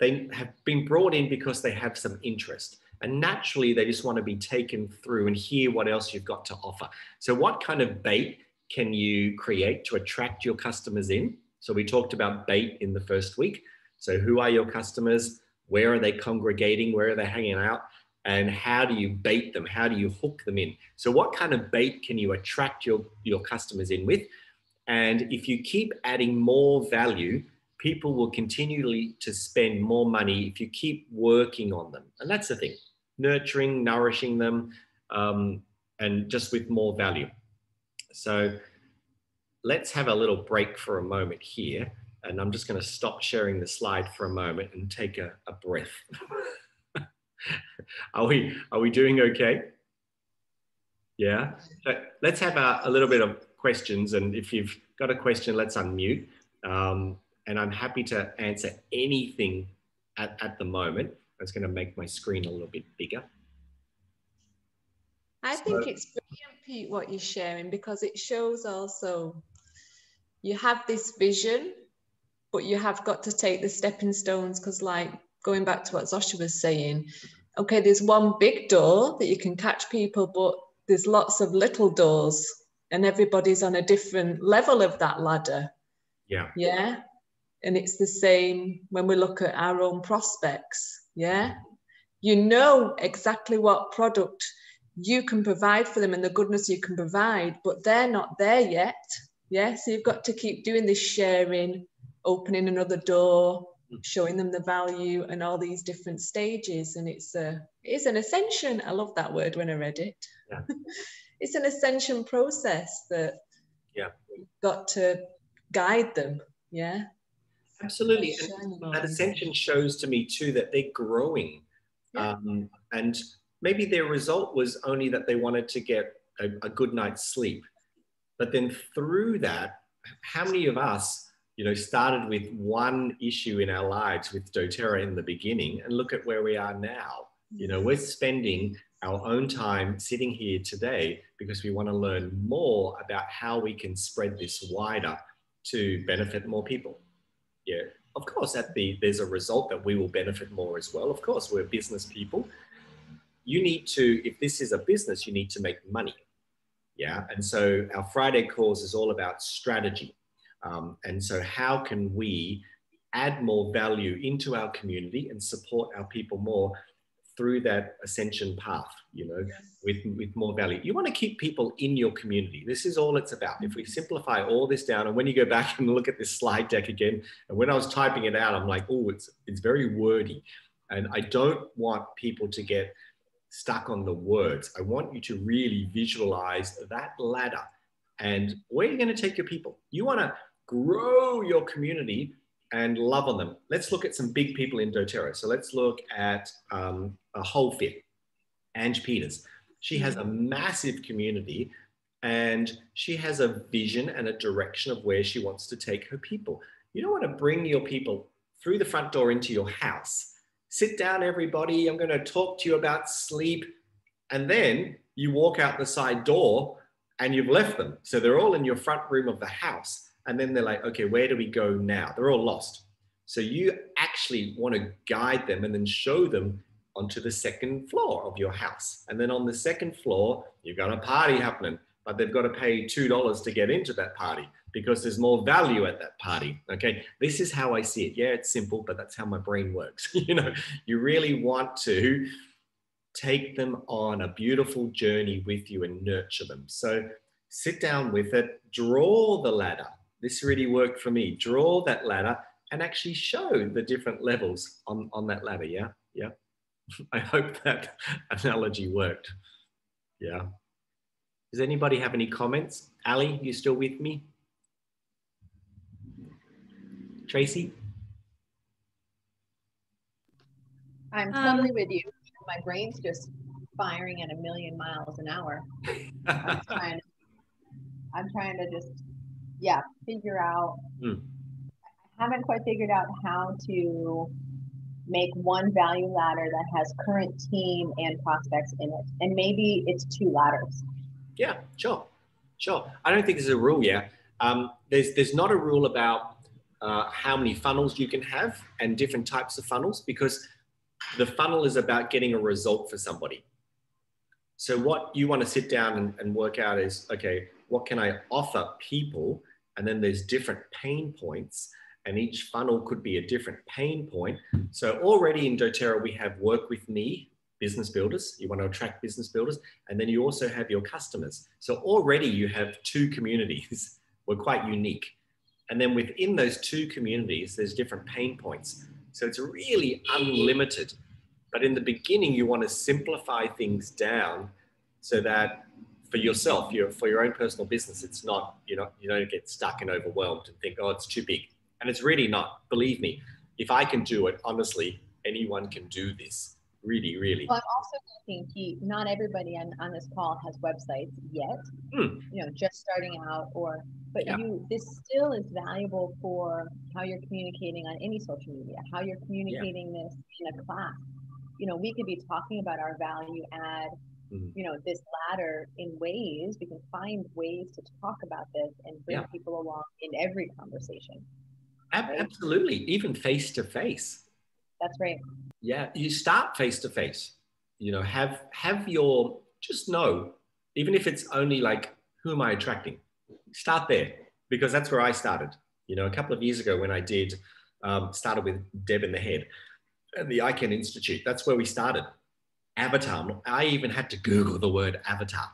they have been brought in because they have some interest. And naturally, they just want to be taken through and hear what else you've got to offer. So, what kind of bait can you create to attract your customers in? So, we talked about bait in the first week. So, who are your customers? Where are they congregating? Where are they hanging out? And how do you bait them? How do you hook them in? So, what kind of bait can you attract your, your customers in with? And if you keep adding more value, people will continually to spend more money if you keep working on them. And that's the thing, nurturing, nourishing them, um, and just with more value. So let's have a little break for a moment here. And I'm just going to stop sharing the slide for a moment and take a, a breath. are we are we doing okay? Yeah. So let's have a, a, little bit of questions. And if you've got a question, let's unmute. Um, and I'm happy to answer anything at, at the moment. I was going to make my screen a little bit bigger. I so, think it's brilliant, Pete, what you're sharing because it shows also you have this vision but you have got to take the stepping stones because like going back to what Zosha was saying, okay, there's one big door that you can catch people, but there's lots of little doors and everybody's on a different level of that ladder. Yeah. Yeah. And it's the same when we look at our own prospects. Yeah. Mm-hmm. You know exactly what product you can provide for them and the goodness you can provide, but they're not there yet. Yeah. So you've got to keep doing this sharing, opening another door, mm. showing them the value and all these different stages. And it's a it's an ascension. I love that word when I read it. Yeah. it's an ascension process that yeah got to guide them. Yeah. Absolutely. And that ascension shows to me too that they're growing. Yeah. Um, and maybe their result was only that they wanted to get a, a good night's sleep. But then through that, how many of us you know, started with one issue in our lives with doTERRA in the beginning and look at where we are now. You know, we're spending our own time sitting here today because we want to learn more about how we can spread this wider to benefit more people. Yeah, of course, at the there's a result that we will benefit more as well. Of course, we're business people. You need to, if this is a business, you need to make money. Yeah, and so our Friday course is all about strategy. Um, and so, how can we add more value into our community and support our people more through that ascension path, you know, yes. with, with more value. You want to keep people in your community. This is all it's about. If we simplify all this down, and when you go back and look at this slide deck again, and when I was typing it out, I'm like, oh, it's it's very wordy. And I don't want people to get stuck on the words. I want you to really visualize that ladder and where you're going to take your people. You want to grow your community and love on them. Let's look at some big people in doTERRA. So let's look at um, a whole fit, Ange Peters. She has a massive community and she has a vision and a direction of where she wants to take her people. You don't want to bring your people through the front door into your house. Sit down, everybody. I'm going to talk to you about sleep. And then you walk out the side door and you've left them. So they're all in your front room of the house and then they're like, okay, where do we go now? They're all lost. So you actually want to guide them and then show them onto the second floor of your house. And then on the second floor, you've got a party happening, but they've got to pay $2 to get into that party because there's more value at that party. Okay. This is how I see it. Yeah, it's simple, but that's how my brain works. you know, you really want to take them on a beautiful journey with you and nurture them. So sit down with it, draw the ladder this really worked for me. Draw that ladder and actually show the different levels on, on that ladder. Yeah. Yeah. I hope that analogy worked. Yeah. Does anybody have any comments? Ali, you still with me? Tracy? I'm totally um, with you. My brain's just firing at a million miles an hour. I'm trying, I'm trying to just yeah, figure out. Mm. I haven't quite figured out how to make one value ladder that has current team and prospects in it. And maybe it's two ladders. Yeah, sure. Sure. I don't think there's a rule yet. Um, there's, there's not a rule about uh, how many funnels you can have and different types of funnels because the funnel is about getting a result for somebody. So what you want to sit down and, and work out is, okay, what can I offer people and then there's different pain points and each funnel could be a different pain point. So already in doTERRA, we have work with me, business builders. You want to attract business builders. And then you also have your customers. So already you have two communities. We're quite unique. And then within those two communities, there's different pain points. So it's really unlimited. But in the beginning, you want to simplify things down so that for yourself, your for your own personal business, it's not you know you don't get stuck and overwhelmed and think oh it's too big, and it's really not. Believe me, if I can do it, honestly, anyone can do this. Really, really. Well, I'm also thinking, Pete, not everybody on, on this call has websites yet. Mm. You know, just starting out, or but yeah. you this still is valuable for how you're communicating on any social media, how you're communicating yeah. this in a class. You know, we could be talking about our value add mm-hmm. you know this ladder in ways we can find ways to talk about this and bring yeah. people along in every conversation right? absolutely even face to face that's right yeah you start face to face you know have have your just know even if it's only like who am i attracting start there because that's where i started you know a couple of years ago when i did um, started with deb in the head and the iCAN Institute. That's where we started avatar. I even had to Google the word avatar.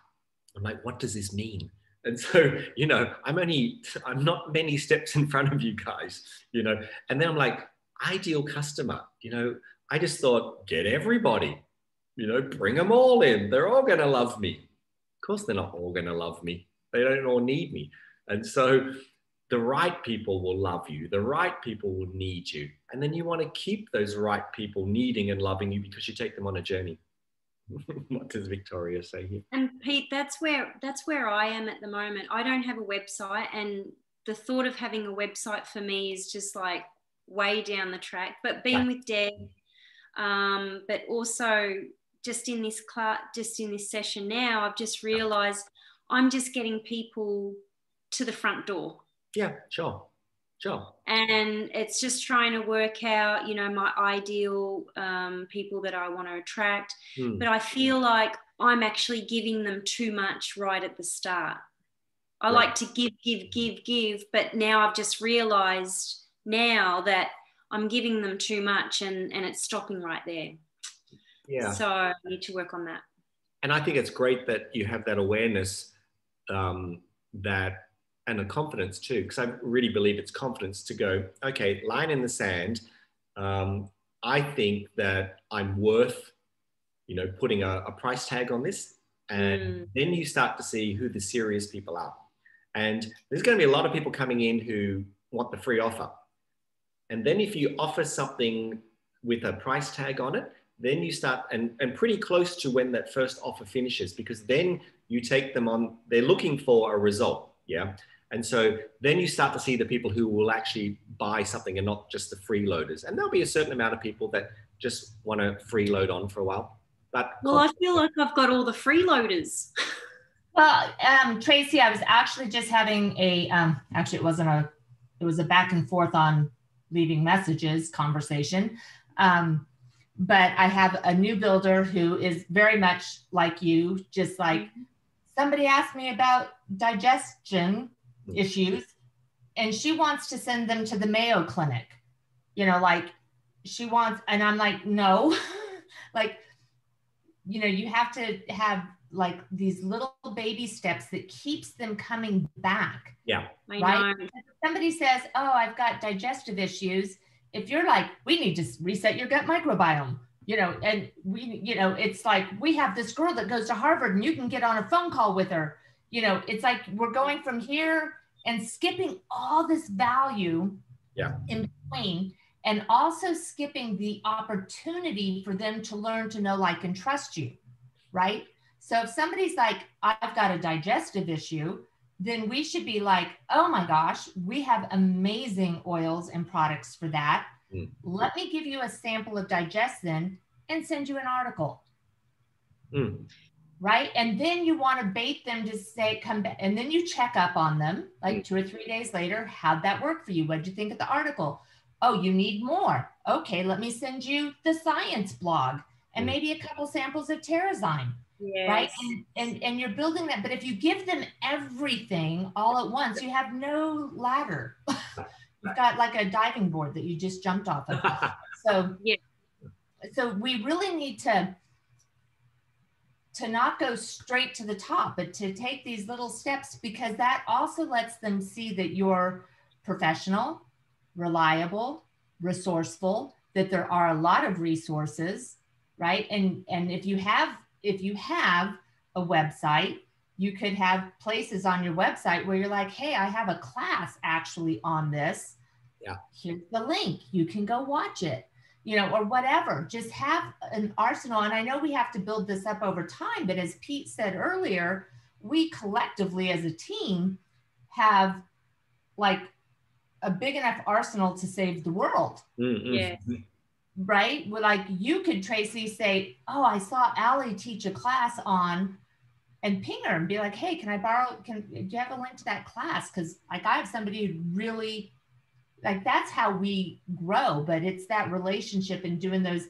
I'm like, what does this mean? And so, you know, I'm only, I'm not many steps in front of you guys, you know. And then I'm like, ideal customer, you know, I just thought, get everybody, you know, bring them all in. They're all going to love me. Of course, they're not all going to love me. They don't all need me. And so the right people will love you. The right people will need you. And then you want to keep those right people needing and loving you because you take them on a journey. what does Victoria say here? And Pete, that's where that's where I am at the moment. I don't have a website, and the thought of having a website for me is just like way down the track. But being with Deb, um, but also just in this class, just in this session now, I've just realized I'm just getting people to the front door. Yeah, sure. Sure. And it's just trying to work out, you know, my ideal um, people that I want to attract. Mm. But I feel like I'm actually giving them too much right at the start. I right. like to give, give, give, give, but now I've just realized now that I'm giving them too much and, and it's stopping right there. Yeah. So I need to work on that. And I think it's great that you have that awareness um, that and a confidence too, because I really believe it's confidence to go, okay, line in the sand. Um, I think that I'm worth, you know, putting a, a price tag on this. And mm. then you start to see who the serious people are. And there's going to be a lot of people coming in who want the free offer. And then if you offer something with a price tag on it, then you start and, and pretty close to when that first offer finishes, because then you take them on, they're looking for a result. Yeah. And so then you start to see the people who will actually buy something and not just the freeloaders. And there'll be a certain amount of people that just want to freeload on for a while. But well, I feel like I've got all the freeloaders. well, um, Tracy, I was actually just having a um, actually it wasn't a it was a back and forth on leaving messages conversation. Um, but I have a new builder who is very much like you, just like mm-hmm. Somebody asked me about digestion mm-hmm. issues and she wants to send them to the Mayo Clinic. You know, like she wants, and I'm like, no, like, you know, you have to have like these little baby steps that keeps them coming back. Yeah. Right. Somebody says, oh, I've got digestive issues. If you're like, we need to reset your gut microbiome, you know, and we, you know, it's like we have this girl that goes to Harvard and you can get on a phone call with her you know, it's like we're going from here and skipping all this value yeah. in between and also skipping the opportunity for them to learn to know, like, and trust you, right? So if somebody's like, I've got a digestive issue, then we should be like, oh my gosh, we have amazing oils and products for that. Mm. Let me give you a sample of DigestZen and send you an article. Mm right? And then you want to bait them to say, come back. And then you check up on them like two or three days later. How'd that work for you? What'd you think of the article? Oh, you need more. Okay, let me send you the science blog and maybe a couple samples of Terrazyme. Yes. Right. And, and and you're building that. But if you give them everything all at once, you have no ladder. You've got like a diving board that you just jumped off of. So yeah. So we really need to to not go straight to the top, but to take these little steps because that also lets them see that you're professional, reliable, resourceful, that there are a lot of resources, right? And and if you have if you have a website, you could have places on your website where you're like, "Hey, I have a class actually on this." Yeah. Here's the link. You can go watch it you know, or whatever. Just have an arsenal. And I know we have to build this up over time, but as Pete said earlier, we collectively as a team have like a big enough arsenal to save the world. Mm-hmm. Yeah. Right? Well, like you could Tracy say, Oh, I saw Allie teach a class on and ping her and be like, hey, can I borrow? Can do you have a link to that class? Because like I have somebody who really like that's how we grow but it's that relationship and doing those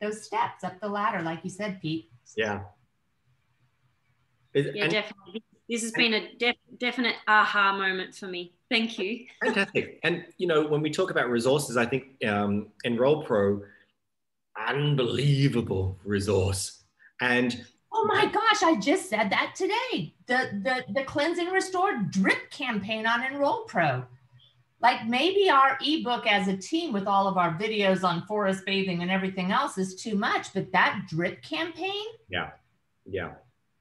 those steps up the ladder like you said pete. Yeah. Yeah and, definitely. This has been a def, definite aha moment for me. Thank you. Fantastic. And you know when we talk about resources i think um, enroll pro unbelievable resource. And Oh my gosh, I just said that today. The the the cleanse and restore drip campaign on Enroll Pro. Like maybe our ebook as a team with all of our videos on forest bathing and everything else is too much but that drip campaign? Yeah. Yeah.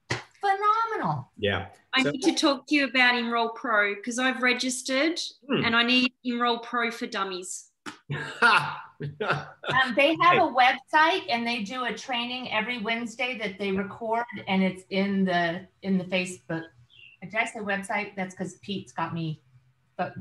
Phenomenal. Yeah. I so, need to talk to you about enroll pro because i've registered hmm. and i need enroll pro for dummies um, they have a website and they do a training every wednesday that they record and it's in the in the facebook did i say website that's because pete's got me but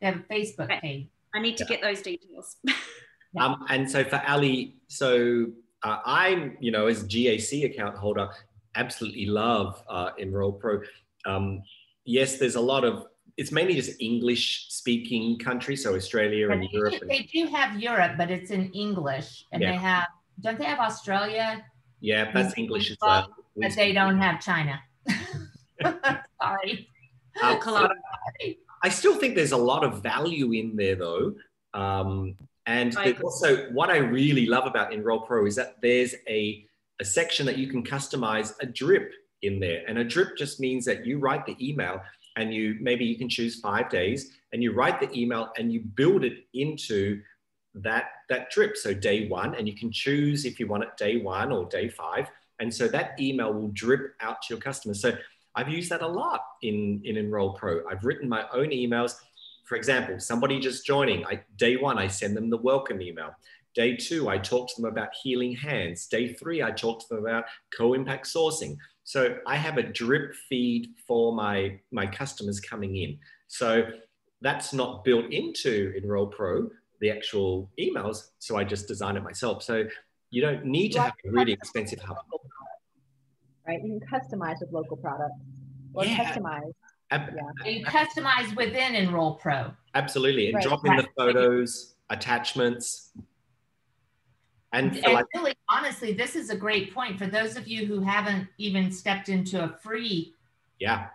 they have a Facebook page. I need to yeah. get those details. um, and so for Ali, so uh, I'm, you know, as GAC account holder, absolutely love uh, Enroll Pro. Um, yes, there's a lot of it's mainly just English speaking countries, so Australia and they Europe. Do, they do have Europe, but it's in English, and yeah. they have don't they have Australia? Yeah, that's English as well. But they don't have China. Sorry. Um, I still think there's a lot of value in there though. Um, and also, what I really love about Enroll Pro is that there's a, a section that you can customize a drip in there. And a drip just means that you write the email and you maybe you can choose five days and you write the email and you build it into that that drip so day one and you can choose if you want it day one or day five. And so that email will drip out to your customers so i've used that a lot in in enroll pro. I've written my own emails. For example somebody just joining I, day one i send them the welcome email. Day two i talk to them about healing hands. Day three i talk to them about co-impact sourcing so I have a drip feed for my, my customers coming in. So that's not built into Enroll Pro, the actual emails. So I just design it myself. So you don't need to have a really expensive hub. Right. You can customize with local products or yeah. customize. Ab- yeah. You customize within Enroll Pro. Absolutely. And right. drop in the photos, attachments, and, and like, really, honestly, this is a great point for those of you who haven't even stepped into a free yeah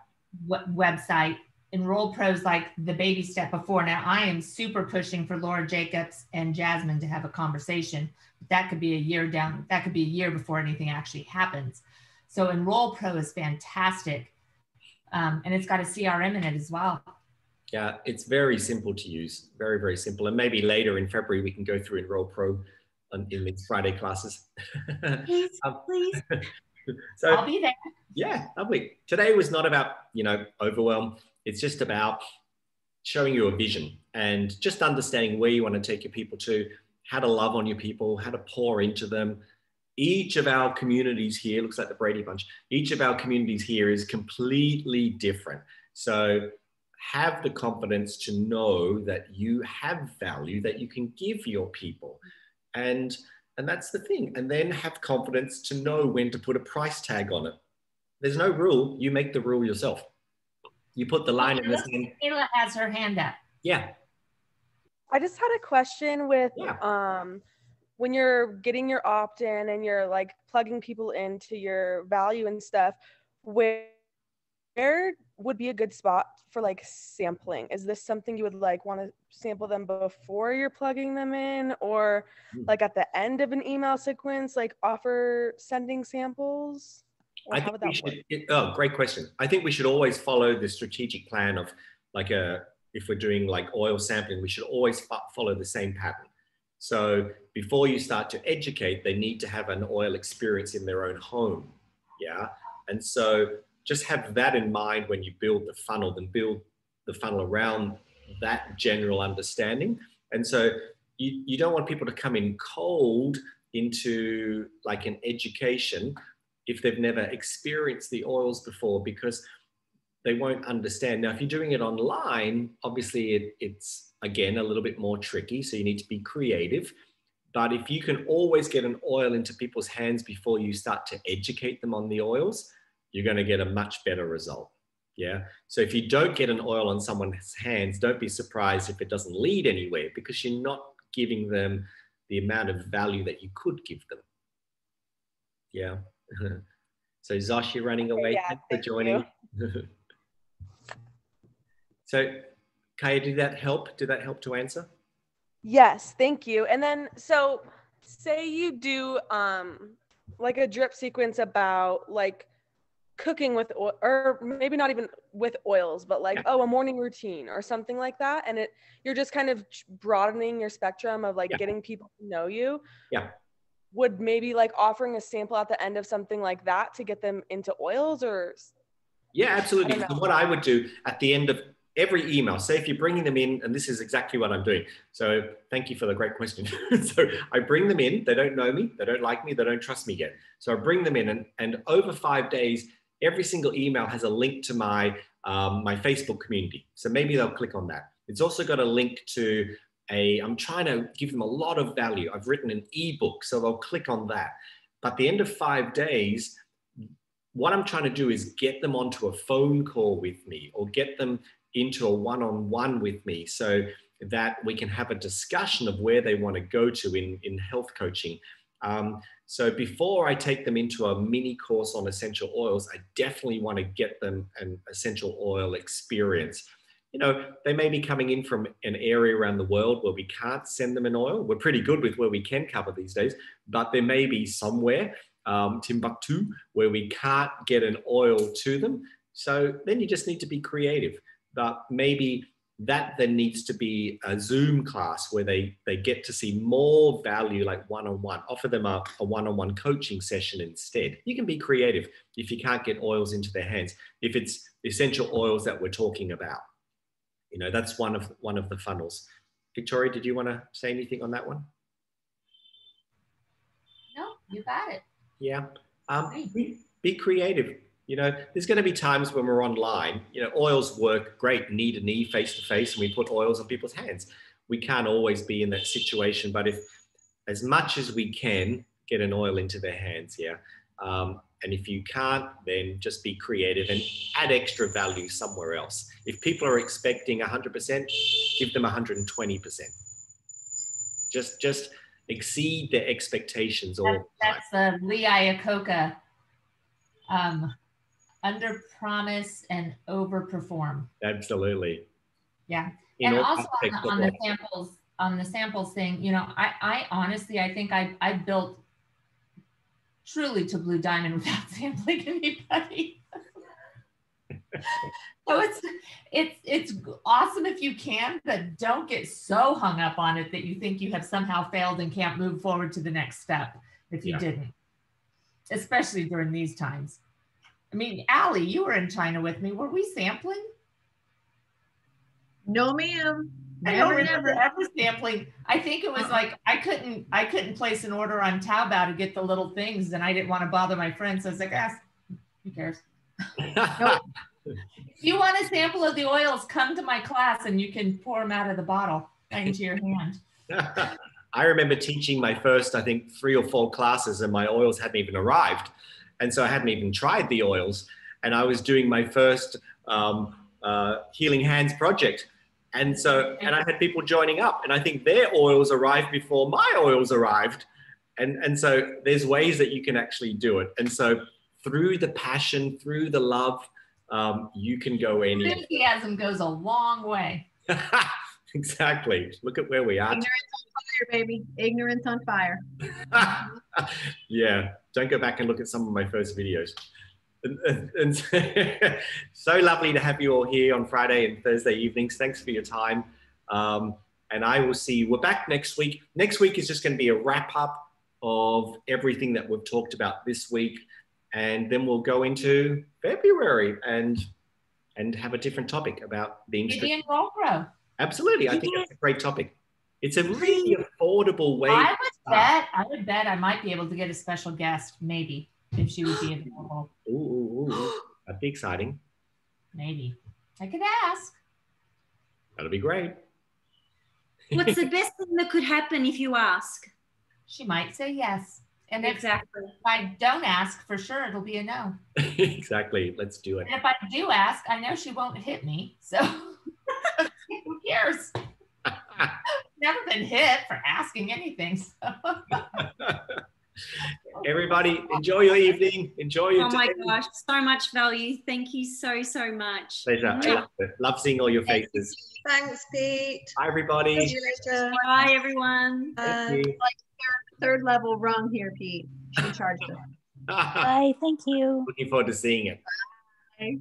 w- website. Enroll Pros like the baby step before. Now, I am super pushing for Laura Jacobs and Jasmine to have a conversation. But that could be a year down. That could be a year before anything actually happens. So, Enroll Pro is fantastic, um, and it's got a CRM in it as well. Yeah, it's very simple to use. Very, very simple. And maybe later in February we can go through Enroll Pro in these Friday classes. Please, um, please. so I'll be there. Yeah, lovely. Today was not about, you know, overwhelm. It's just about showing you a vision and just understanding where you want to take your people to, how to love on your people, how to pour into them. Each of our communities here looks like the Brady Bunch. Each of our communities here is completely different. So have the confidence to know that you have value that you can give your people and and that's the thing. And then have confidence to know when to put a price tag on it. There's no rule. You make the rule yourself. You put the line in the sand. Kayla has her hand up. Yeah. I just had a question with yeah. um when you're getting your opt-in and you're like plugging people into your value and stuff where where would be a good spot for like sampling? Is this something you would like want to sample them before you're plugging them in or hmm. like at the end of an email sequence, like offer sending samples? Or I think we should, it, oh, great question. I think we should always follow the strategic plan of like a, if we're doing like oil sampling, we should always follow the same pattern. So before you start to educate, they need to have an oil experience in their own home. Yeah. And so just have that in mind when you build the funnel, then build the funnel around that general understanding. And so you, you don't want people to come in cold into like an education if they've never experienced the oils before because they won't understand. Now, if you're doing it online, obviously it, it's again a little bit more tricky. So you need to be creative. But if you can always get an oil into people's hands before you start to educate them on the oils, you're going to get a much better result. Yeah. So if you don't get an oil on someone's hands, don't be surprised if it doesn't lead anywhere because you're not giving them the amount of value that you could give them. Yeah. so Zosh, you're running away. Yeah, Thanks for joining. so Kaya, did that help? Did that help to answer? Yes, thank you. And then so say you do um like a drip sequence about like cooking with oil or maybe not even with oils but like oh a morning routine or something like that. And it you're just kind of broadening your spectrum of like yeah. getting people to know you yeah. would maybe like offering a sample at the end of something like that to get them into oils or yeah absolutely. What i would do at the end of every email say if you're bringing them in and this is exactly what i'm doing. So thank you for the great question. So i bring them in. They don't know me. They don't like me. They don't trust me yet. So i bring them in and, and over five days every single email has a link to my, um, my Facebook community. So maybe they'll click on that. It's also got a link to a, I'm trying to give them a lot of value. I've written an ebook, so they'll click on that. But at the end of five days, what I'm trying to do is get them onto a phone call with me or get them into a one on one with me so that we can have a discussion of where they want to go to in, in health coaching. Um, so before I take them into a mini course on essential oils, I definitely want to get them an essential oil experience. You know, they may be coming in from an area around the world where we can't send them an oil. We're pretty good with where we can cover these days, but there may be somewhere um, Timbuktu, where we can't get an oil to them. So then you just need to be creative. But maybe that then needs to be a Zoom class where they, they get to see more value, like one on one. Offer them a, a one on one coaching session instead. You can be creative if you can't get oils into their hands. If it's essential oils that we're talking about, you know, that's one of one of the funnels. Victoria, did you want to say anything on that one? No, you got it. Yeah. Um, be, be creative. You know, there's going to be times when we're online. You know, oils work great knee to knee, face to face, and we put oils on people's hands. We can't always be in that situation, but if as much as we can get an oil into their hands, yeah. Um, and if you can't, then just be creative and add extra value somewhere else. If people are expecting 100%, give them 120%. Just, just exceed their expectations all that's, that's the Lee Iacocca um, under promise and overperform. Absolutely. Yeah. In and also on the, on the, samples on the samples thing you know i i honestly i think i i built truly to blue diamond without sampling anybody. So it's it's it's awesome if you can, but don't get so hung up on it that you think you have somehow failed and can't move forward to the next step if you yeah. didn't, especially during these times. I mean, Allie, you were in China with me. Were we sampling? No, ma'am. I don't remember ever sampling. I think it was uh-uh. like I couldn't I couldn't place an order on Taobao to get the little things, and I didn't want to bother my friends. So I was like, ah, who cares? if you want a sample of the oils, come to my class and you can pour them out of the bottle into your hand. I remember teaching my first, I think, three or four classes, and my oils hadn't even arrived. And so I hadn't even tried the oils. And I was doing my first um, uh, Healing Hands project. And so, and I had people joining up, and I think their oils arrived before my oils arrived. And, and so there's ways that you can actually do it. And so through the passion, through the love, um, you can go in. Enthusiasm goes a long way. exactly. Look at where we are. Ignorance on fire, baby. Ignorance on fire. yeah. Don't go back and look at some of my first videos. And, and, so lovely to have you all here on Friday and Thursday evenings. Thanks for your time. Um, and I will see you. We're back next week. Next week is just going to be a wrap up of everything that we've talked about this week and then we'll go into February and and have a different topic about being Indian Roll Absolutely, I think that's a great topic. It's a really affordable way. I would bet. I would bet I might be able to get a special guest, maybe, if she would be available. Ooh, ooh, ooh. that'd be exciting. Maybe I could ask. That'll be great. What's the best thing that could happen if you ask? She might say yes. And exactly. If, I don't ask, for sure it'll be a no. exactly. Let's do it. And if I do ask, I know she won't hit me. So who cares? Never been hit for asking anything. So. Everybody, enjoy your evening. Enjoy your. Oh my gosh, so much value. Thank you so so much. Pleasure. I love, love seeing all your faces. Thanks, Pete. Hi, everybody. Bye, everyone. Bye third level rung here, Pete. She charged us. Bye. Thank you. Looking forward to seeing it. Bye.